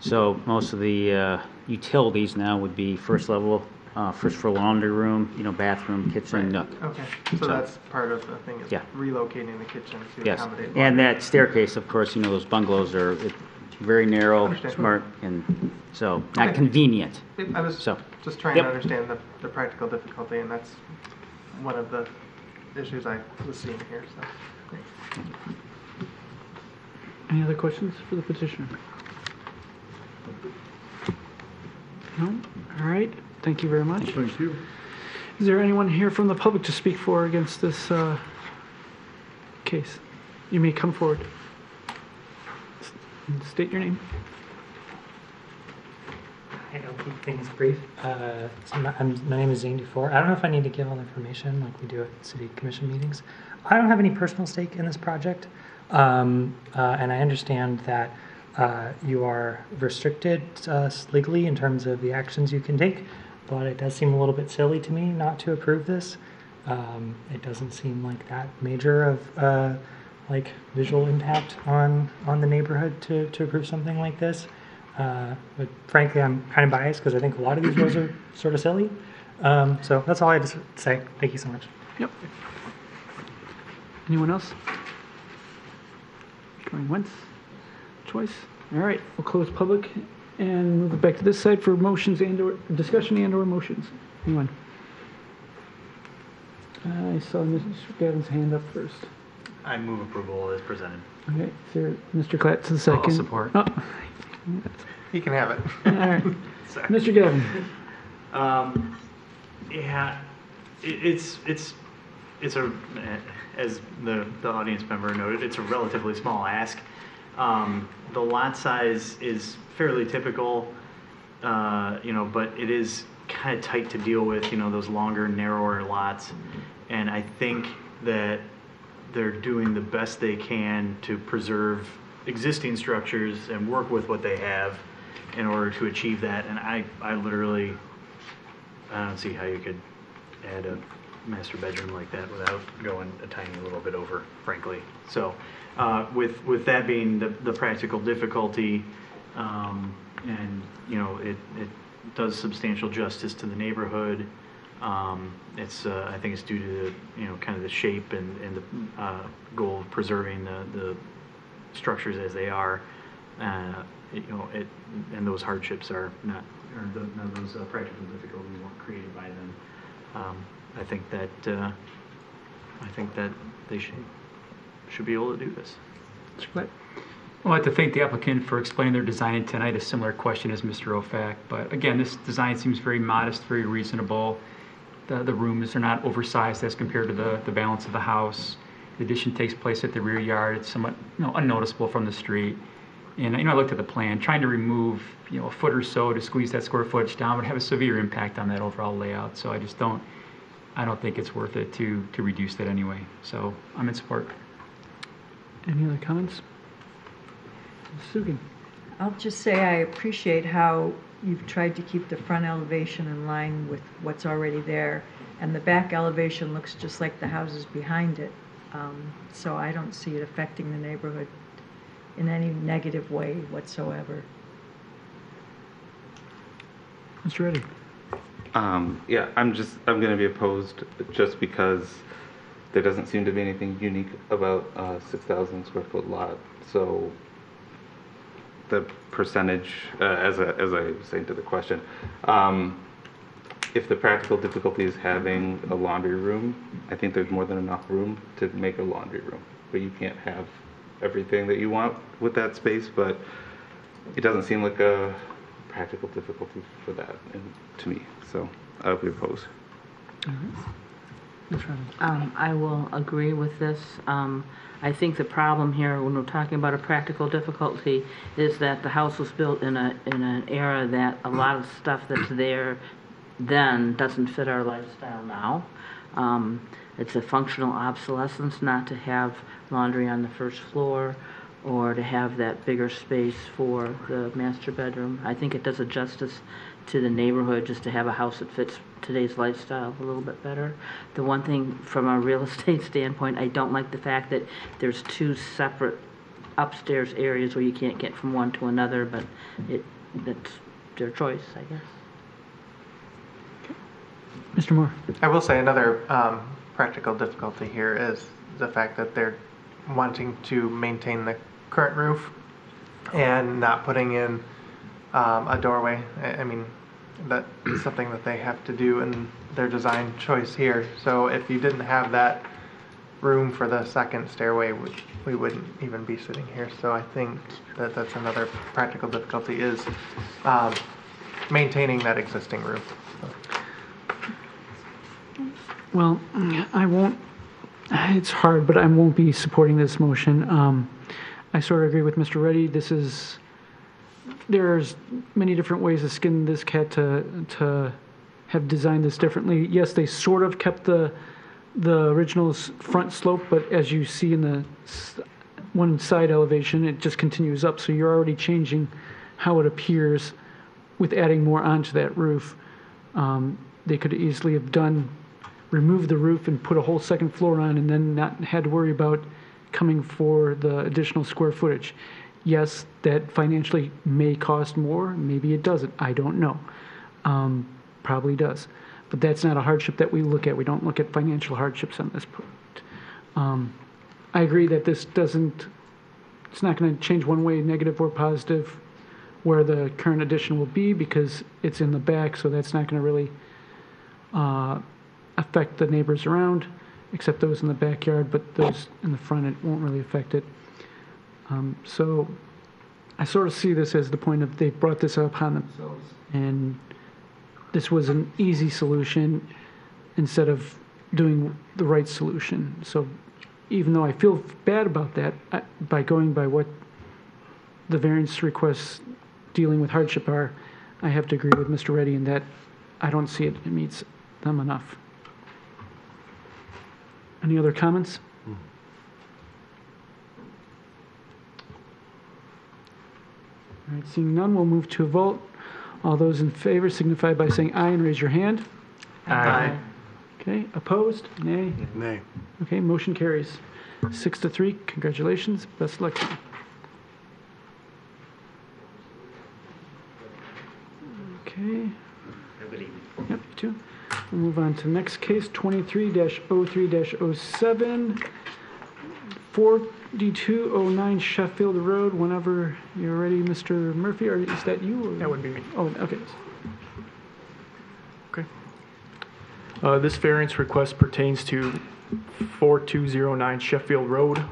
So most of the, uh, utilities now would be first level, uh, first floor laundry room, you know, bathroom, kitchen, nook. Okay, So- so that's part of the thing, is Yeah. relocating the kitchen to Yes, accommodate. and that staircase, of course, you know, those bungalows are it- very narrow, Understand. smart, and so not Okay. convenient. I was So, just trying yep. to understand the, the practical difficulty, and that's one of the issues I was seeing here, so. great. Any other questions for the petitioner? No? All right, thank you very much. Thank you. Is there anyone here from the public to speak for or against this uh, case? You may come forward. S- State your name. I don't keep things brief. Uh, so my, I'm, my name is Zane Dufour. I don't know if I need to give all the information like we do at city commission meetings. I don't have any personal stake in this project, um, uh, and I understand that uh, you are restricted uh, legally in terms of the actions you can take. But it does seem a little bit silly to me not to approve this. Um, it doesn't seem like that major of uh, like visual impact on on the neighborhood to, to approve something like this. Uh, but frankly, I'm kind of biased because I think a lot of these roads are sort of silly. Um, so that's all I had to say. Thank you so much. Yep. Anyone else? Going once, twice? All right, we'll close public and move it back to this side for motions and or, discussion and or motions. Anyone? I saw Mr. Gavin's hand up first. I move approval as presented. Okay, is there, Mr. Klatz, the 2nd support. Oh, He can have it. all right. (laughs) Sorry. Mr. Gavin, Um, yeah, it, it's it's it's a as the the audience member noted, it's a relatively small ask. Um, the lot size is fairly typical, uh, you know, but it is kind of tight to deal with, you know, those longer, narrower lots. And I think that they're doing the best they can to preserve existing structures and work with what they have in order to achieve that. And I, I literally, I don't see how you could add a master bedroom like that without going a tiny little bit over, frankly. So, uh, with, with that being the, the practical difficulty, um, and, you know, it, it does substantial justice to the neighborhood. Um, it's, uh, I think it's due to the, you know, kind of the shape and, and the, uh, goal of preserving the, the structures as they are. Uh, you know, it, and those hardships are not, or the, those uh, practical difficulties weren't created by them. Um, I think that, uh, I think that they should, should be able to do this. Mr. Klatt. I'd like to thank the applicant for explaining their design tonight. A similar question as Mr. Ofac, but again, this design seems very modest, very reasonable. The, the rooms are not oversized as compared to the, the balance of the house. The addition takes place at the rear yard. It's somewhat, you know, unnoticeable from the street. And, you know, I looked at the plan, trying to remove, you know, a foot or so to squeeze that square footage down would have a severe impact on that overall layout. So I just don't, I don't think it's worth it to, to reduce that anyway. So I'm in support. Any other comments? Ms. Sugan. I'll just say I appreciate how you've tried to keep the front elevation in line with what's already there, and the back elevation looks just like the houses behind it. Um, So I don't see it affecting the neighborhood in any negative way whatsoever. Mr. Reddy. Um, yeah, I'm just, I'm gonna be opposed just because there doesn't seem to be anything unique about a six thousand square foot lot, so the percentage, uh, as I, as I was saying to the question, um, if the practical difficulty is having a laundry room, I think there's more than enough room to make a laundry room, but you can't have everything that you want with that space, but it doesn't seem like a practical difficulty for that, and to me, so I would be opposed. Ms. Reddy. Um, I will agree with this. Um, I think the problem here, when we're talking about a practical difficulty, is that the house was built in a, in an era that a lot of stuff that's there then doesn't fit our lifestyle now. Um, it's a functional obsolescence not to have laundry on the first floor or to have that bigger space for the master bedroom. I think it does a justice to the neighborhood just to have a house that fits today's lifestyle a little bit better. The one thing from a real (laughs) estate standpoint, I don't like the fact that there's two separate upstairs areas where you can't get from one to another, but it, that's their choice, I guess. Mr. Moore. I will say another um, practical difficulty here is the fact that they're wanting to maintain the current roof and not putting in um, a doorway. I, I mean, that is something that they have to do in their design choice here. So if you didn't have that room for the second stairway, we, we wouldn't even be sitting here. So I think that that's another practical difficulty is um, maintaining that existing roof. Well, I won't, it's hard, but I won't be supporting this motion. Um, I sort of agree with Mr. Reddy. This is, there's many different ways to skin this cat to, to have designed this differently. Yes, they sort of kept the, the original front slope, but as you see in the one side elevation, it just continues up. So you're already changing how it appears with adding more onto that roof. Um, They could easily have done, removed the roof and put a whole second floor on and then not had to worry about coming for the additional square footage. Yes, that financially may cost more, maybe it doesn't, I don't know. Um, Probably does. But that's not a hardship that we look at. We don't look at financial hardships on this project. Um, I agree that this doesn't, it's not going to change one way, negative or positive, where the current addition will be because it's in the back, so that's not going to really uh, affect the neighbors around, except those in the backyard, but those in the front, it won't really affect it. Um, So I sort of see this as the point of they brought this upon themselves, and this was an easy solution instead of doing the right solution. So even though I feel bad about that, I- by going by what the variance requests dealing with hardship are, I have to agree with Mr. Reddy in that I don't see it, it meets them enough. Any other comments? All right, seeing none, we'll move to a vote. All those in favor signify by saying aye and raise your hand. Aye. Okay, opposed? Nay? Nay. Okay, motion carries. Six to three, congratulations, best luck. to you. Okay. Yep, you too. We'll move on to next case, 23-03-07, 4209 Sheffield Road, whenever you're ready, Mr. Murphy, or is that you? or- That would be me. Oh, okay. Okay. Uh, This variance request pertains to 4209 Sheffield Road.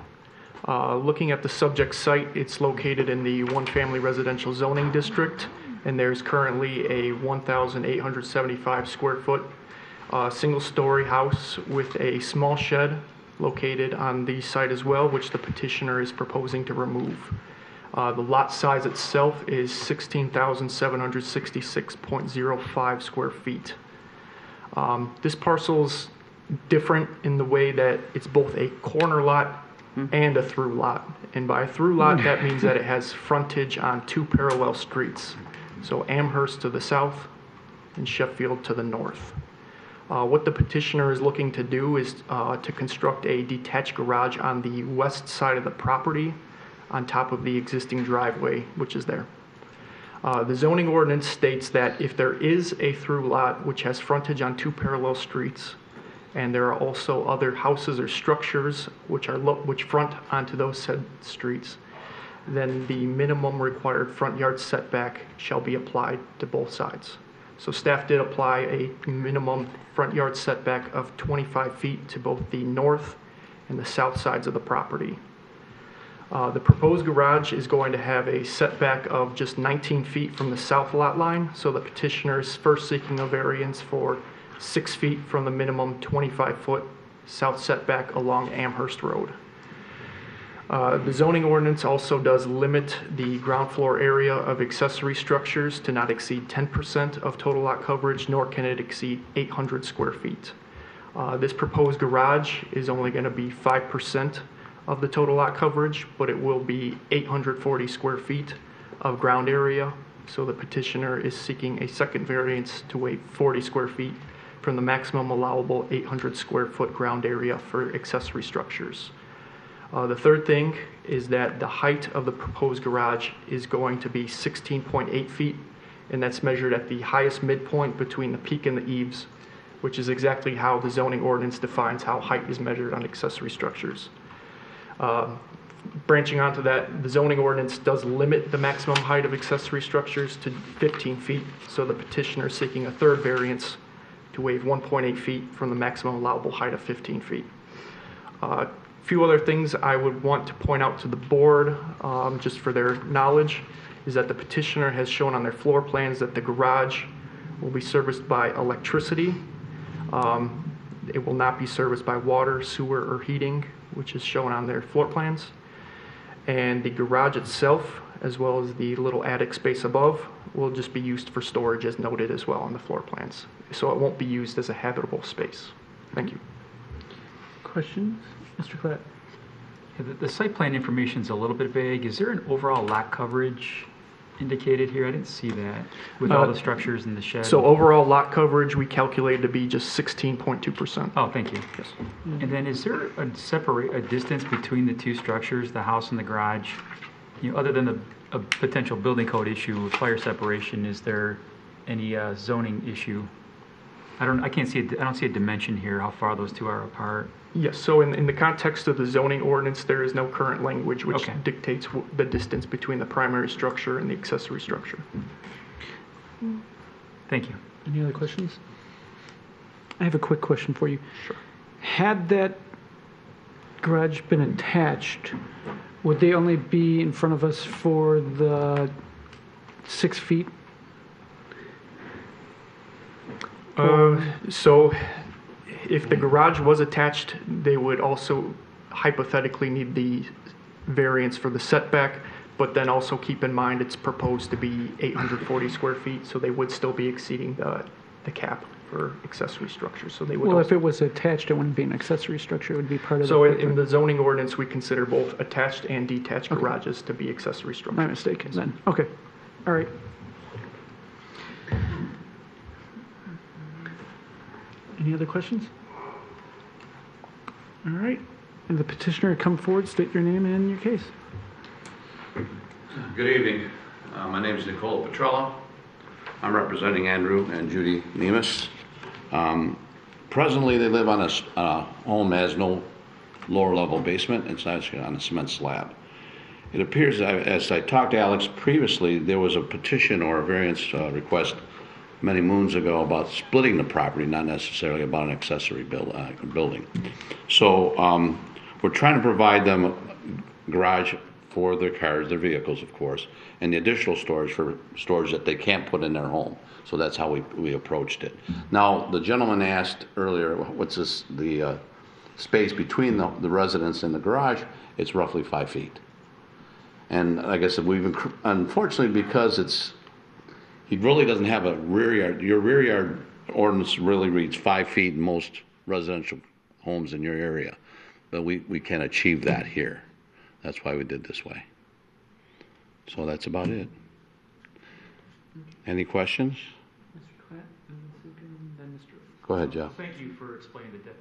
Uh, Looking at the subject site, it's located in the one-family residential zoning district, and there's currently a 1,875 square foot uh, single-story house with a small shed located on the site as well, which the petitioner is proposing to remove. Uh, The lot size itself is 16,766.05 square feet. Um, This parcel's different in the way that it's both a corner lot and a through lot. And by a through lot, that (laughs) means that it has frontage on two parallel streets. So Amherst to the south and Sheffield to the north. Uh, What the petitioner is looking to do is uh, to construct a detached garage on the west side of the property on top of the existing driveway, which is there. Uh, The zoning ordinance states that if there is a through lot which has frontage on two parallel streets, and there are also other houses or structures which are, lo- which front onto those said streets, then the minimum required front yard setback shall be applied to both sides. So staff did apply a minimum front yard setback of 25 feet to both the north and the south sides of the property. Uh, The proposed garage is going to have a setback of just 19 feet from the south lot line, so the petitioner is first seeking a variance for six feet from the minimum 25-foot south setback along Amherst Road. Uh, The zoning ordinance also does limit the ground floor area of accessory structures to not exceed 10% of total lot coverage, nor can it exceed 800 square feet. Uh, This proposed garage is only going to be 5% of the total lot coverage, but it will be 840 square feet of ground area. So the petitioner is seeking a second variance to waive 40 square feet from the maximum allowable 800 square foot ground area for accessory structures. Uh, The third thing is that the height of the proposed garage is going to be 16.8 feet, and that's measured at the highest midpoint between the peak and the eaves, which is exactly how the zoning ordinance defines how height is measured on accessory structures. Um, Branching onto that, the zoning ordinance does limit the maximum height of accessory structures to 15 feet, so the petitioner is seeking a third variance to waive 1.8 feet from the maximum allowable height of 15 feet. A few other things I would want to point out to the board, um, just for their knowledge, is that the petitioner has shown on their floor plans that the garage will be serviced by electricity. Um, It will not be serviced by water, sewer, or heating, which is shown on their floor plans. And the garage itself, as well as the little attic space above, will just be used for storage as noted as well on the floor plans. So it won't be used as a habitable space. Thank you. Questions? Mr. Yeah, The, the site plan information is a little bit vague. Is there an overall lot coverage indicated here? I didn't see that with all Uh, the structures and the shed. So overall lot coverage, we calculated to be just 16.2%. Oh, thank you. Yes. And then is there a separate, a distance between the two structures, the house and the garage? You know, other than the, a potential building code issue of fire separation, is there any uh, zoning issue? I don't, I can't see, a- I don't see a dimension here, how far those two are apart. Yes, so in, in the context of the zoning ordinance, there is no current language which Okay. dictates wh- the distance between the primary structure and the accessory structure. Thank you. Any other questions? I have a quick question for you. Sure. Had that garage been attached, would they only be in front of us for the six feet? Uh, So if the garage was attached, they would also hypothetically need the variance for the setback, but then also keep in mind it's proposed to be 840 square feet, so they would still be exceeding the, the cap for accessory structures, so they would Well, if also. it was attached, it wouldn't be an accessory structure, it would be part of the. So in, in the zoning ordinance, we consider both attached and detached garages to be accessory structures. My mistake, then. Okay, all right. Any other questions? All right, and the petitioner come forward, state your name and your case. Good evening. Uh, My name is Nicole Petrella. I'm representing Andrew and Judy Nemus. Um, Presently, they live on a a home that has no lower-level basement. It's actually on a cement slab. It appears, as I talked to Alex previously, there was a petition or a variance uh, request many moons ago about splitting the property, not necessarily about an accessory buil- uh, building. So um, we're trying to provide them a garage for their cars, their vehicles, of course, and the additional storage for storage that they can't put in their home. So that's how we, we approached it. Now, the gentleman asked earlier, what's this, the uh, space between the, the residence and the garage? It's roughly five feet. And like I said, we've, unfortunately, because it's, he really doesn't have a rear yard, your rear yard ordinance really reads five feet in most residential homes in your area. But we, we can achieve that here. That's why we did this way. So that's about it. Any questions? Go ahead, Jeff. Thank you for explaining the, the,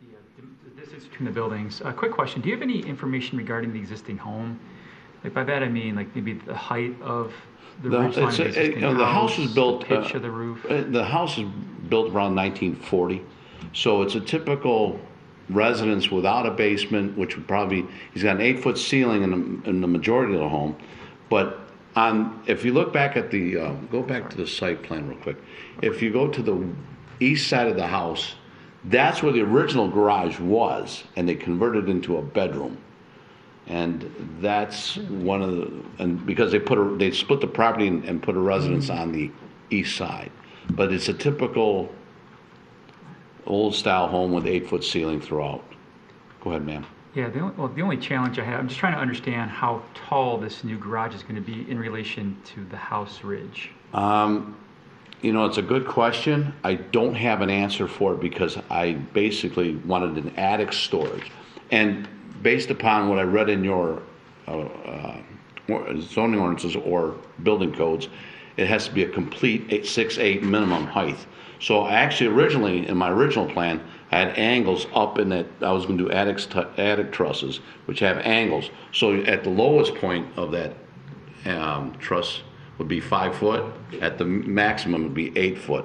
the, uh, the distance between the buildings. A quick question, do you have any information regarding the existing home? Like by that I mean like maybe the height of the The, ridge line it's the a- existing you know, the house was built. the pitch uh, of the roof? uh, The house is built around 1940, so it's a typical residence without a basement, which would probably, he's got an eight-foot ceiling in the, in the majority of the home. But on, if you look back at the, uh, go back to the site plan real quick. If you go to the east side of the house, that's where the original garage was, and they converted it into a bedroom. And that's one of the, and because they put a, they split the property and, and put a residence on the east side. But it's a typical old-style home with eight-foot ceiling throughout. Go ahead, ma'am. Yeah, the only, well, the only challenge I have, I'm just trying to understand how tall this new garage is going to be in relation to the house ridge. Um, you know, it's a good question. I don't have an answer for it because I basically wanted an attic storage. And based upon what I read in your uh, uh, zoning ordinances or building codes, it has to be a complete eight, six, eight minimum height. So I actually originally, in my original plan, I had angles up in that, I was gonna do attic, attic trusses, which have angles. So at the lowest point of that um, truss would be five foot, at the maximum would be eight foot.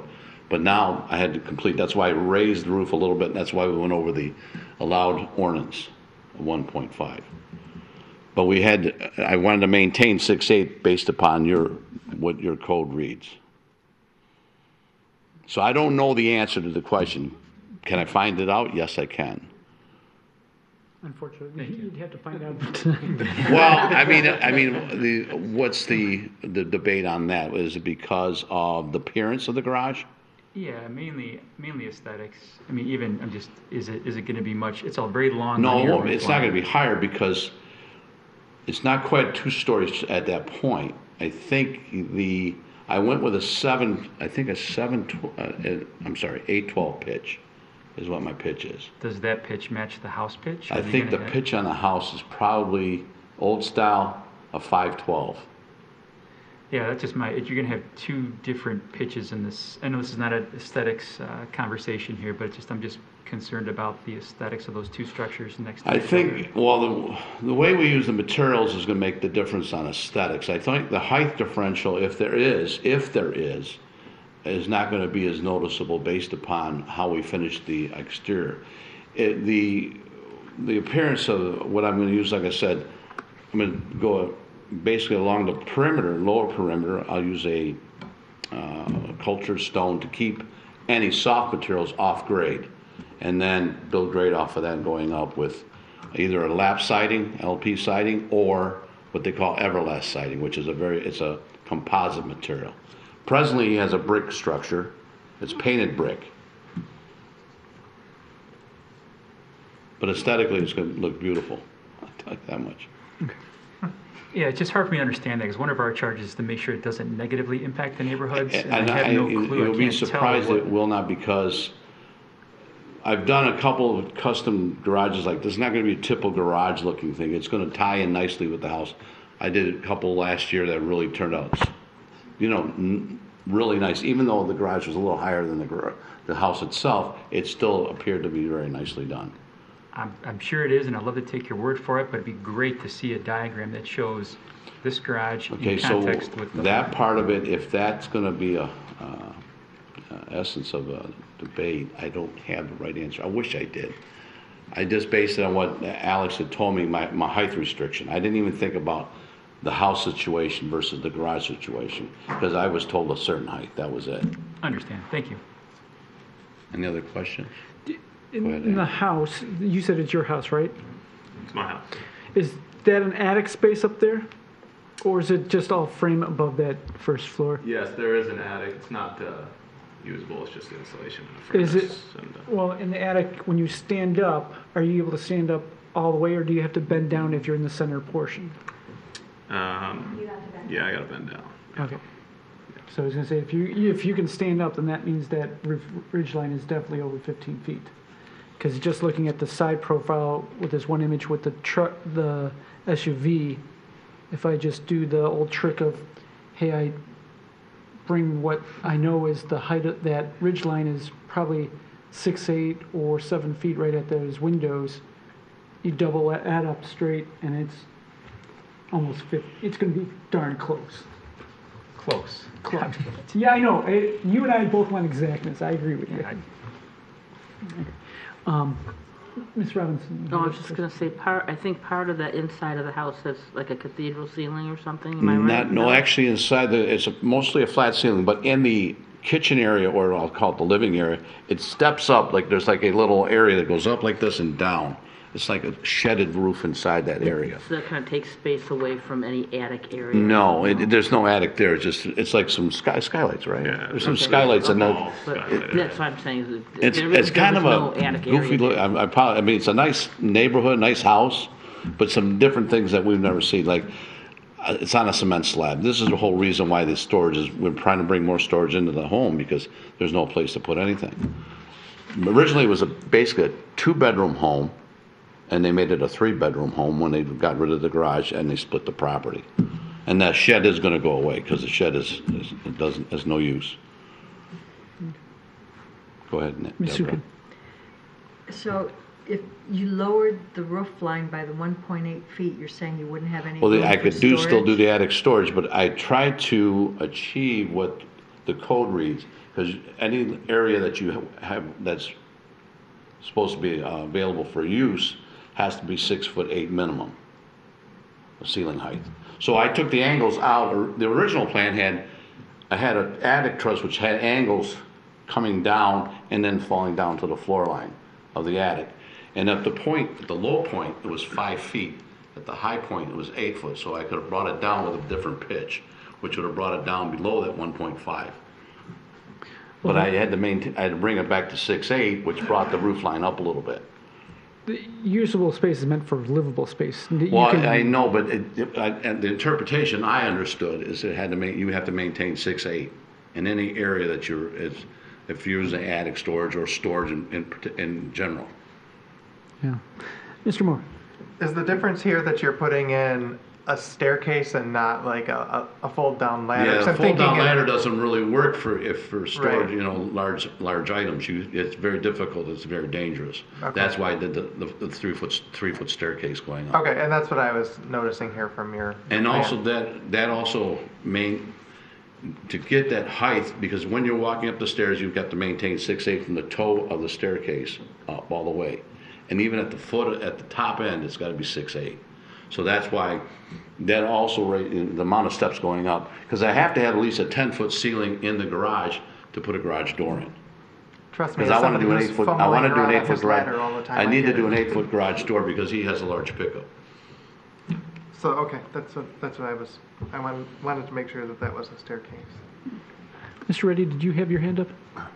But now I had to complete, that's why I raised the roof a little bit, and that's why we went over the allowed ordinance of one point five. But we had, I wanted to maintain six eight based upon your, what your code reads. So I don't know the answer to the question. Can I find it out? Yes, I can. Unfortunately, you'd have to find out tonight. (laughs) Well, I mean, I mean, the, what's the, the debate on that? Is it because of the appearance of the garage? Yeah, mainly, mainly aesthetics. I mean, even, I'm just, is it, is it gonna be much, it's all very long. No, it's not gonna be higher because it's not quite two stories at that point. I think the, I went with a seven, I think a seven, uh, uh, I'm sorry, eight twelve pitch is what my pitch is. Does that pitch match the house pitch? I think the gonna pitch on the house is probably old style, a five twelve. Yeah, that's just my, you're gonna have two different pitches in this. I know this is not an aesthetics uh, conversation here, but just, I'm just concerned about the aesthetics of those two structures next to I each other. I think, well, the, the way we use the materials is gonna make the difference on aesthetics. I think the height differential, if there is, if there is, is not gonna be as noticeable based upon how we finish the exterior. It, the, the appearance of what I'm gonna use, like I said, I'm gonna go basically along the perimeter, lower perimeter, I'll use a, uh, cultured stone to keep any soft materials off grade. And then build grade off of that going up with either a lap siding, LP siding, or what they call Everlast siding, which is a very, it's a composite material. Presently, he has a brick structure. It's painted brick. But aesthetically, it's gonna look beautiful. I'll tell you that much. Yeah, it's just hard for me to understand that, because one of our charges is to make sure it doesn't negatively impact the neighborhoods. And And I I, have no you- clue, I you'll be can't tell surprised what- it will not because I've done a couple of custom garages like this. It's not gonna be a typical garage looking thing. It's gonna tie in nicely with the house. I did a couple last year that really turned out, you know, n- really nice. Even though the garage was a little higher than the gar, the house itself, it still appeared to be very nicely done. I'm, I'm sure it is, and I'd love to take your word for it, but it'd be great to see a diagram that shows this garage Okay, in so context with the. that part of it, if that's gonna be a, uh, uh, essence of a debate, I don't have the right answer. I wish I did. I just based it on what Alex had told me, my, my height restriction. I didn't even think about the house situation versus the garage situation, because I was told a certain height, that was it. Understand, thank you. Any other questions? In in the house, you said it's your house, right? It's my house. Is that an attic space up there? Or is it just all frame above that first floor? Yes, there is an attic. It's not uh, usable. It's just insulation and a Is it, furnace. And, uh, well, in the attic, when you stand up, are you able to stand up all the way or do you have to bend down if you're in the center portion? um, yeah, I gotta bend down. Okay. So I was gonna say, if you, if you can stand up, then that means that ridge line is definitely over 15 feet. Because just looking at the side profile with this one image with the truck, the SUV, if I just do the old trick of, hey, I bring what I know is the height of that ridge line is probably six, eight, or seven feet right at those windows, you double that add up straight, and it's almost 50, it's gonna be darn close. Close. Close. (laughs) Yeah, I know. You and I both want exactness. I agree with you. Um, Ms. Robinson. No, I was just gonna say, part, I think part of the inside of the house has like a cathedral ceiling or something, am I right? Not, no, actually inside the, it's a- mostly a flat ceiling, but in the kitchen area, or I'll call it the living area, it steps up, like there's like a little area that goes up like this and down. It's like a shedded roof inside that area. So that kind of takes space away from any attic area? No, it, there's no attic there, it's just, it's like some sky, skylights, right? Yeah. There's some Okay. skylights and Okay. But that's what I'm saying, is that it's, there really- it's kind there of was no a attic goofy area look, I, I probably, I mean, it's a nice neighborhood, nice house, but some different things that we've never seen, like, uh, it's on a cement slab. This is the whole reason why this storage is, we're trying to bring more storage into the home, because there's no place to put anything. Originally, it was a, basically a two-bedroom home, and they made it a three-bedroom home when they got rid of the garage and they split the property. And that shed is gonna go away, because the shed is, is, it doesn't, has no use. Go ahead, Nick. Ms. Deborah. Sukin. So if you lowered the roof line by the 1.8 feet, you're saying you wouldn't have any Well, room the- I for could do, still do storage? the attic storage, but I try to achieve what the code reads, because any area that you have, that's supposed to be uh, available for use has to be six foot eight minimum, the ceiling height. So I took the angles out, the original plan had, I had an attic truss which had angles coming down and then falling down to the floor line of the attic. And at the point, at the low point, it was five feet. At the high point, it was eight foot, so I could have brought it down with a different pitch, which would have brought it down below that one point five. But I had to maintain, I had to bring it back to six eight, which brought the roof line up a little bit. The usable space is meant for livable space. You Well, can- I I know, but it, it- I- and the interpretation I understood is it had to ma, you have to maintain six eight in any area that you're, is, if you're using attic storage or storage in, in, parti- in general. Yeah. Mr. Moore? Is the difference here that you're putting in a staircase and not like a, a, a fold down ladder. Yeah, I'm fold down ladder doesn't really work for, if for storage, Right. you know, large, large items. You, it's very difficult, it's very dangerous. Okay. That's why I did the, the, the three foot, three foot staircase going up. Okay, and that's what I was noticing here from your. And plan. also that, that also main, to get that height, because when you're walking up the stairs, you've got to maintain six eight from the toe of the staircase up all the way. And even at the foot, at the top end, it's gotta be six eight. So that's why, that also, rate- the amount of steps going up, because I have to have at least a ten foot ceiling in the garage to put a garage door in. Trust me, Because I wanna do an eight foot, I wanna do an eight foot garage. all the time, I need to do it. an eight foot garage door because he has a large pickup. So, okay, that's what, that's what I was, I wanted, wanted to make sure that that was a staircase. Mr. Reddy, did you have your hand up?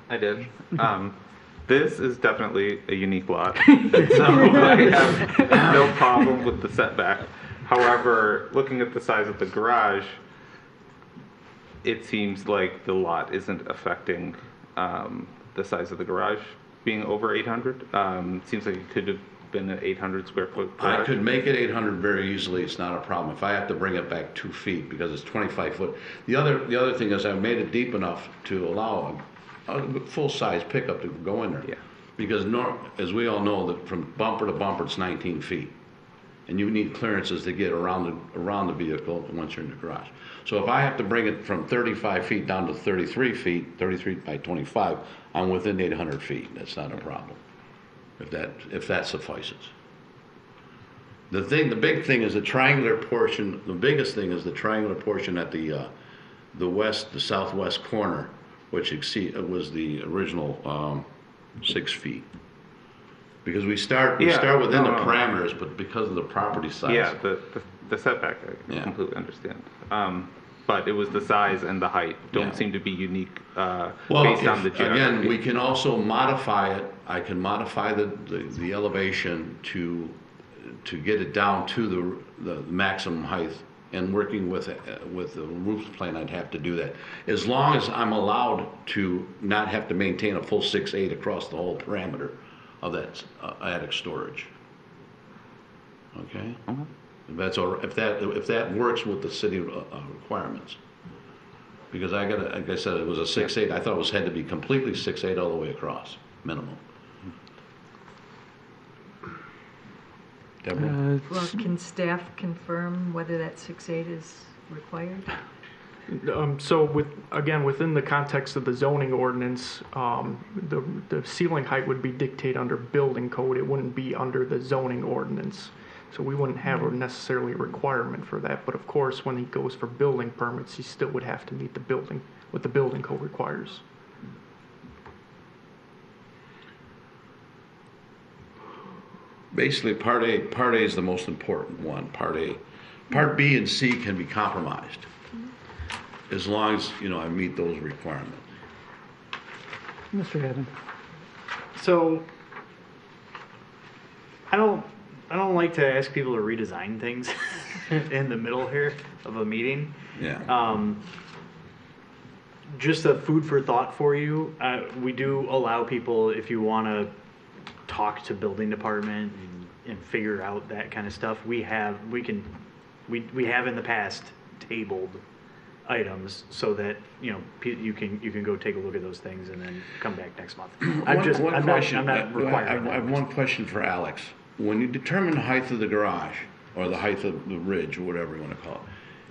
I did. Um, this is definitely a unique lot, (laughs) so I have (laughs) no problem with the setback. However, looking at the size of the garage, it seems like the lot isn't affecting um, the size of the garage being over 800. Um, seems like it could have been an 800 square foot I garage. could make it 800 very easily, it's not a problem. If I have to bring it back two feet because it's 25 foot. The other, the other thing is I've made it deep enough to allow a, full-size pickup to go in there. Yeah. Because nor, as we all know, that from bumper to bumper, it's 19 feet. And you need clearances to get around the, around the vehicle once you're in the garage. So if I have to bring it from 35 feet down to 33 feet, 33 by 25, I'm within 800 feet. That's not a problem. If that, if that suffices. The thing, the big thing is the triangular portion, the biggest thing is the triangular portion at the, uh, the west, the southwest corner, which exceed, was the original, um, six feet. Because we start, we Yeah, start within the no, no. parameters, but because of the property size. Yeah, the, the, the setback, I Yeah. completely understand. Um, but it was the size and the height don't seem to be unique, uh, Well, based on the again, we can also modify it, I can modify the, the, the elevation to, to get it down to the, the maximum height. And working with, uh, with the roof plan, I'd have to do that. As long as I'm allowed to not have to maintain a full six eight across the whole parameter of that uh, attic storage. Okay? If that's, all if that, if that works with the city uh, uh, requirements. Because I got, like I said, it was a six eight, I thought it was, had to be completely six eight all the way across, minimum. Deborah? Uh, Well, can staff confirm whether that six eight is required? Um, so with, again, within the context of the zoning ordinance, um, the, the ceiling height would be dictated under building code. It wouldn't be under the zoning ordinance. So we wouldn't have a necessarily a requirement for that. But of course, when he goes for building permits, he still would have to meet the building, what the building code requires. Basically, part A, part A is the most important one, part A. Part B and C can be compromised, as long as, you know, I meet those requirements. Mr. Haddon? So, I don't, I don't like to ask people to redesign things (laughs) in the middle here of a meeting. Yeah. Um, just a food for thought for you. Uh, we do allow people if you want to talk to building department and, and figure out that kind of stuff. We have we can we we have in the past tabled items so that you know pe- you can you can go take a look at those things and then come back next month. I'm One- just one I'm not question. I'm not uh, I- I requiring I have that. one question for Alex. When you determine the height of the garage, or the height of the ridge, or whatever you want to call it,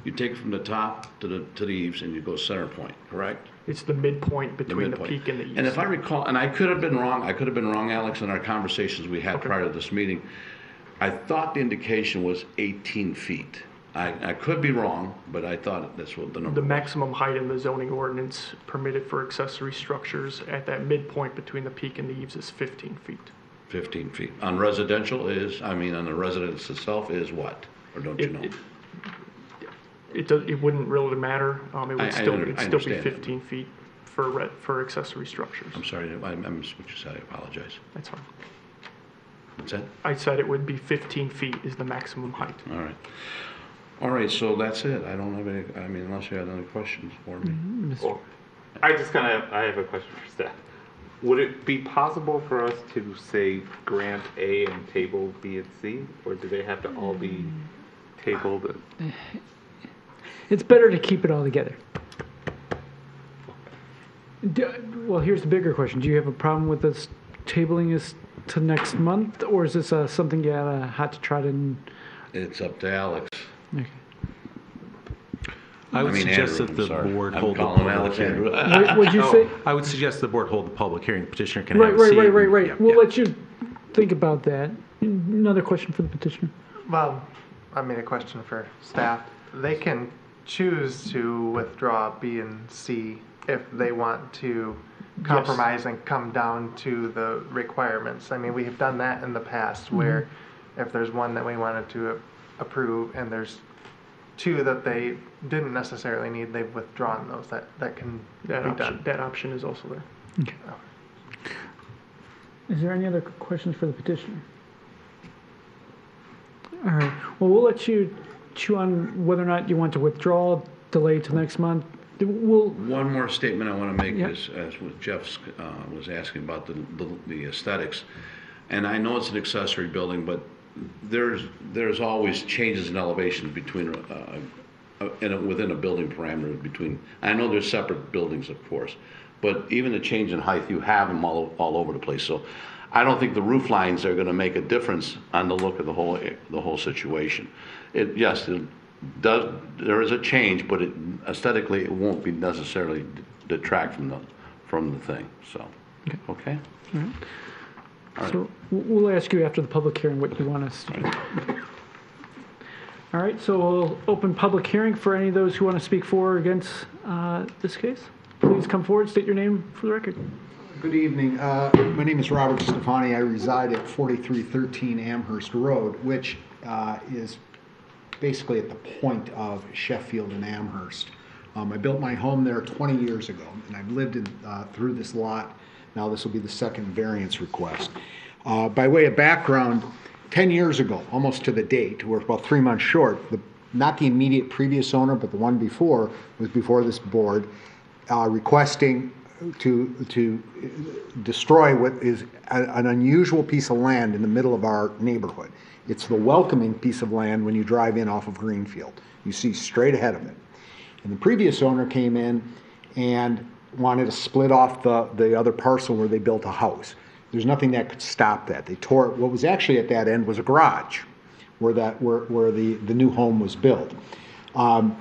you take it from the top to the, to the eaves and you go center point, correct? It's the midpoint between the midpoint. peak and the east. And if I recall, and I could have been wrong, I could have been wrong, Alex, in our conversations we had prior to this meeting. I thought the indication was 18 feet. I, I could be wrong, but I thought that's what the number The was. maximum height in the zoning ordinance permitted for accessory structures at that midpoint between the peak and the eaves is 15 feet. 15 feet. On residential is, I mean, on the residence itself is what? Or don't you know? it- It does, it wouldn't really matter. Um, it I- I would still, under- it'd I still be understand 15 feet for, re- for accessory structures. I'm sorry, I I missed what you said, I apologize. That's fine. What's that? I said it would be 15 feet is the maximum height. All right. All right, so that's it. I don't have any, I mean, unless you have any questions for me. Well, I just kind of, I have a question for staff. Would it be possible for us to say grant A and table B and C, or do they have to all be tabled? (sighs) It's better to keep it all together. Do- Well, here's the bigger question. Do you have a problem with us tabling this to next month, or is this uh, something you gotta, had to try to? It's up to Alex. Okay. I would mean, suggest Andrew, that I'm the sorry. board I'm hold the calling public Alex hearing. Andrew. What- what'd you No, say? I would suggest the board hold the public hearing. The petitioner can Right, have a right, seat. right, right, right. Yeah, We'll yeah. let you think about that. Another question for the petitioner. Well, I mean, a question for staff. They can choose to withdraw B and C if they want to compromise and come down to the requirements. I mean, we have done that in the past mm-hmm. where if there's one that we wanted to approve and there's two that they didn't necessarily need, they've withdrawn those. That, that can That be option, done. that option is also there. Is there any other questions for the petitioner? All right, well, we'll let you chew on whether or not you want to withdraw, delay till next month. We'll, One more statement I want to make Yep. is, as what Jeff uh, was asking about the, the- the aesthetics. And I know it's an accessory building, but there's, there's always changes in elevation between, uh, uh, in a, within a building parameter between, I know there's separate buildings, of course, but even the change in height, you have them all, all over the place. So I don't think the roof lines are going to make a difference on the look of the whole, the whole situation. It, yes, it does, there is a change, but it aesthetically, it won't be necessarily detract from the, from the thing, so, okay? all right. So we'll we'll ask you after the public hearing what you want us to do. All right, so we'll open public hearing for any of those who want to speak for or against uh, this case. Please come forward, state your name for the record. Good evening. Uh, My name is Robert Stefani. I reside at 4313 Amherst Road, which uh, is basically at the point of Sheffield and Amherst. Um, I built my home there 20 years ago, and I've lived in, uh, through this lot. Now this will be the second variance request. Uh, By way of background, 10 years ago, almost to the date, we're about three months short, the- not the immediate previous owner, but the one before, was before this board, uh, requesting to, to destroy what is a- an unusual piece of land in the middle of our neighborhood. It's the welcoming piece of land when you drive in off of Greenfield. You see straight ahead of it. And the previous owner came in and wanted to split off the, the other parcel where they built a house. There's nothing that could stop that. They tore, what was actually at that end was a garage where that, where, where the, the new home was built. Um,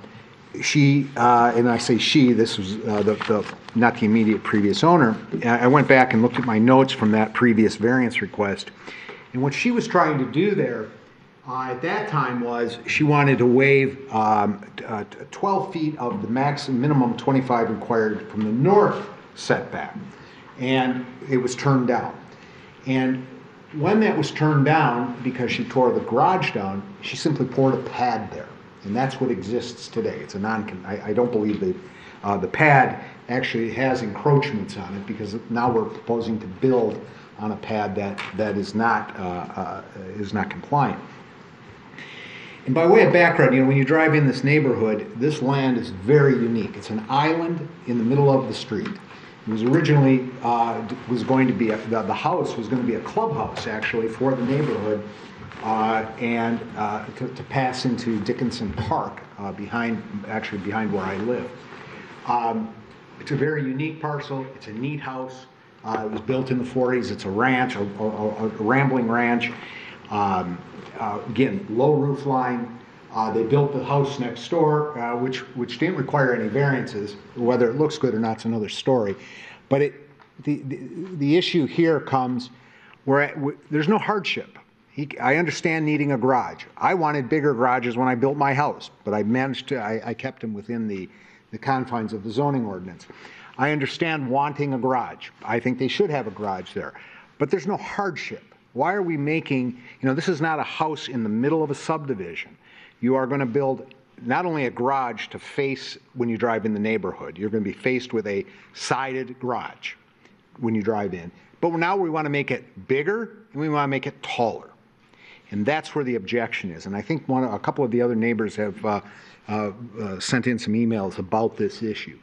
she, uh, and I say she, this was uh, the, the, not the immediate previous owner. I I went back and looked at my notes from that previous variance request. And what she was trying to do there uh, at that time was she wanted to waive um, uh, 12 feet of the maximum minimum 25 required from the north setback. And it was turned down. And when that was turned down, because she tore the garage down, she simply poured a pad there. And that's what exists today. It's a non, I, I don't believe that, uh, the pad actually has encroachments on it because now we're proposing to build on a pad that, that is not, uh, uh, is not compliant. And by way of background, you know, when you drive in this neighborhood, this land is very unique. It's an island in the middle of the street. It was originally, uh, was going to be, a- the, house was going to be a clubhouse, actually, for the neighborhood, uh, and uh, to, to pass into Dickinson Park, uh, behind, actually behind where I live. Um, It's a very unique parcel. It's a neat house. Uh, It was built in the 40s. It's a ranch, a a- a rambling ranch. Um, uh, Again, low roof line. Uh, They built the house next door, uh, which, which didn't require any variances. Whether it looks good or not is another story. But it, the, the the issue here comes where, there's no hardship. He, I understand needing a garage. I wanted bigger garages when I built my house, but I managed to, I, I kept them within the, the confines of the zoning ordinance. I understand wanting a garage. I think they should have a garage there. But there's no hardship. Why are we making, you know, this is not a house in the middle of a subdivision. You are going to build not only a garage to face when you drive in the neighborhood, you're going to be faced with a sided garage when you drive in. But now we want to make it bigger and we want to make it taller. And that's where the objection is. And I think one, a couple of the other neighbors have uh, uh, uh, sent in some emails about this issue.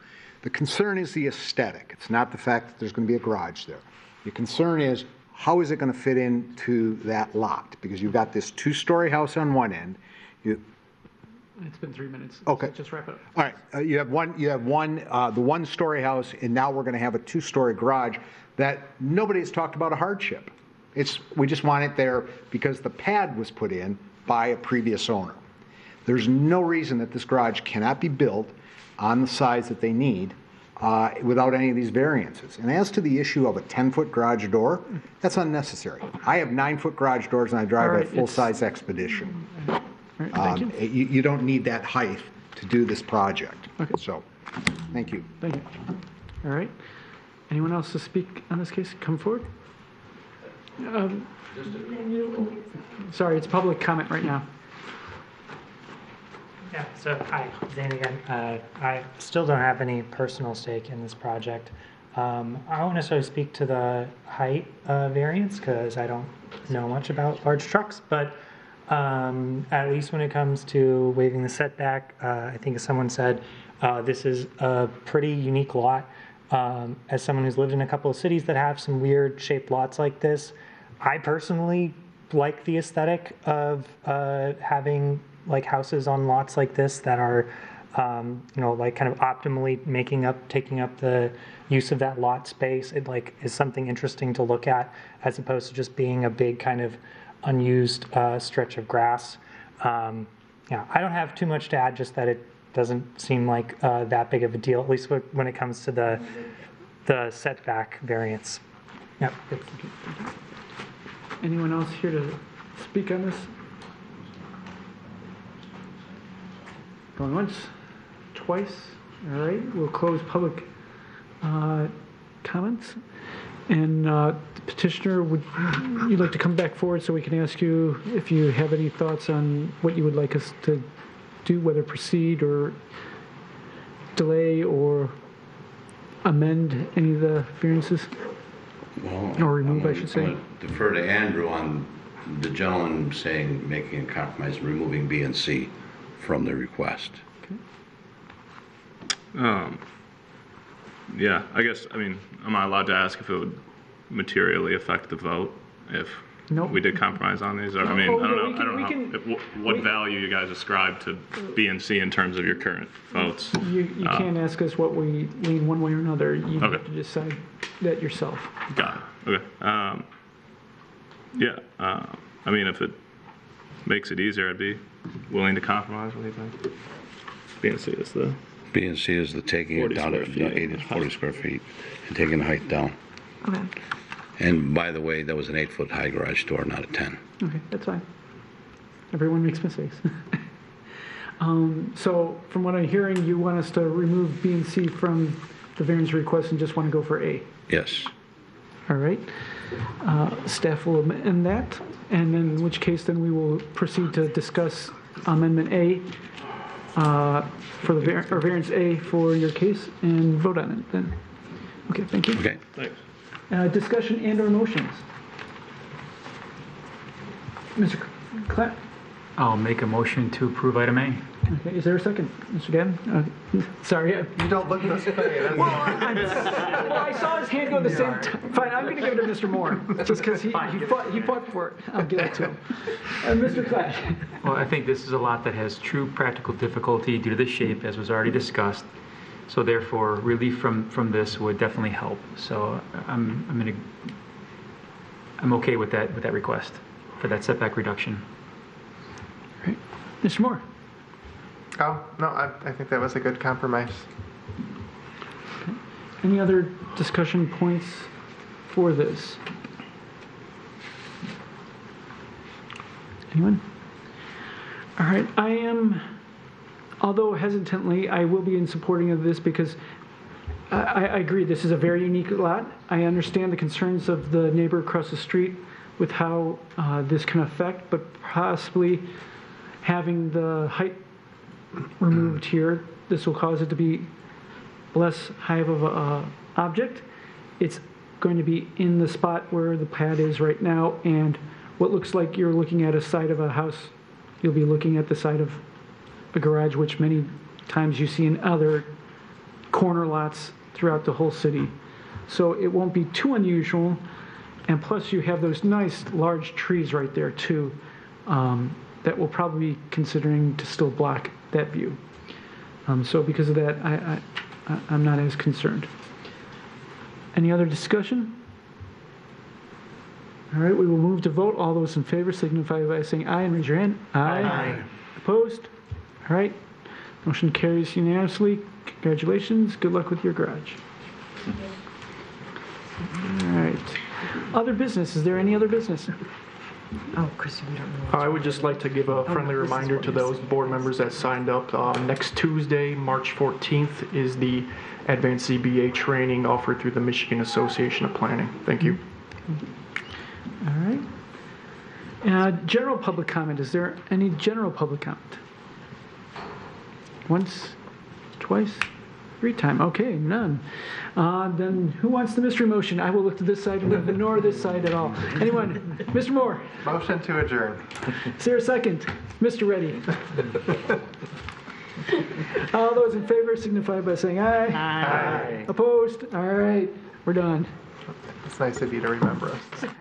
The concern is the aesthetic. It's not the fact that there's going to be a garage there. The concern is how is it going to fit into that lot? Because you've got this two-story house on one end. You, It's been three minutes. Okay. Just wrap it up. all right, uh, you have one, you have one, uh, the one-story house, and now we're going to have a two-story garage that nobody has talked about a hardship. It's, we just want it there because the pad was put in by a previous owner. There's no reason that this garage cannot be built on the size that they need uh, without any of these variances. And as to the issue of a 10-foot garage door, that's unnecessary. I have nine-foot garage doors and I drive right, a full-size Expedition. All right, thank you. Um, You, you don't need that height to do this project. Okay. So, thank you. Thank you. All right. Anyone else to speak on this case? Come forward. Um, Sorry, it's public comment right now. Yeah, so, hi, Zane again. Uh, I still don't have any personal stake in this project. Um, I won't necessarily speak to the height uh, variance because I don't know much about large trucks, but um, at least when it comes to waiving the setback, uh, I think as someone said, uh, this is a pretty unique lot. Um, as someone who's lived in a couple of cities that have some weird shaped lots like this, I personally like the aesthetic of uh, having like houses on lots like this that are, um, you know, like kind of optimally making up, taking up the use of that lot space. It like is something interesting to look at as opposed to just being a big kind of unused uh, stretch of grass. Um, yeah, I don't have too much to add, just that it doesn't seem like uh, that big of a deal, at least when it comes to the the setback variance. Yep. Anyone else here to speak on this? Going once, twice. All right, we'll close public uh, comments. And uh, the petitioner, would you like to come back forward so we can ask you if you have any thoughts on what you would like us to do, whether proceed or delay or amend any of the variances? Well, Or remove, I'm I should say. gonna- I'm gonna Defer to Andrew on the gentleman saying, making a compromise, removing B and C from the request. Um, yeah, I guess, I mean, am I allowed to ask if it would materially affect the vote if Nope. we did compromise on these? Or, I mean, I don't know, we I don't know, can- how- if- wh- what we- value you guys ascribe to B and C in terms of your current votes. You, you Uh, can't ask us what we lean one way or another. You Okay. have to decide that yourself. Got it, okay. Um, yeah, uh, I mean, if it makes it easier, I'd be willing to compromise, what do you think? B and C is the, B and C is the taking it 40 down to square feet. 80, 40 square feet and taking the height down. Okay. And by the way, that was an eight-foot high garage door, not a 10. Okay, that's fine. Everyone makes mistakes. (laughs) um, so, from what I'm hearing, you want us to remove B and C from the variance request and just want to go for A. Yes. All right. Uh, staff will amend that, and then in which case, then we will proceed to discuss Amendment A uh, for the var- or variance A for your case and vote on it. Then. Okay. Thank you. Okay. thanks. Uh, discussion and or motions. Mr. Clapp. I'll make a motion to approve item A. Okay, is there a second? Mr. Gavin? Uh, sorry. I- You don't look this way. Well, I well, I saw his hand go the same time. Fine, I'm going to give it to Mr. Moore, just because he, he fought, he fought for it. I'll give it to him. And Mr. Clash? Well, I think this is a lot that has true practical difficulty due to the shape, as was already discussed. So therefore, relief from, from this would definitely help. So I'm, I'm gonna, I'm okay with that, with that request for that setback reduction. All right. Mr. Moore? Oh, no, I, I think that was a good compromise. Any other discussion points for this? Anyone? All right, I am, although hesitantly, I will be in supporting of this because I, I agree, this is a very unique lot. I understand the concerns of the neighbor across the street, with how uh, this can affect, but possibly having the height removed here, this will cause it to be less high of a uh, object. It's going to be in the spot where the pad is right now, and what looks like you're looking at a side of a house, you'll be looking at the side of a garage, which many times you see in other corner lots throughout the whole city. So it won't be too unusual, and plus you have those nice large trees right there too, um, that will probably be considering to still block that view. Um, so because of that, I, I, I- I'm not as concerned. Any other discussion? All right, we will move to vote. All those in favor signify by saying aye and raise your hand. Aye. Opposed? All right, motion carries unanimously. Congratulations, good luck with your garage. All right, other business, is there any other business? Oh, Chris, we don't know. I would just like to give a friendly this is reminder what to you're those board members that signed up. Um, Next Tuesday, March 14th, is the Advanced ZBA training offered through the Michigan Association of Planning. Thank you. All right. Uh, General public comment, is there any general public comment? Once, twice, three time, okay, none. Uh, Then who wants the mystery motion? I will look to this side and (laughs) ignore this side at all. Anyone? Mr. Moore, Motion to adjourn. is there a second? Mr. Reddy? All those in favor signify by saying aye. Aye. Opposed? All right, we're done. It's nice of you to remember us.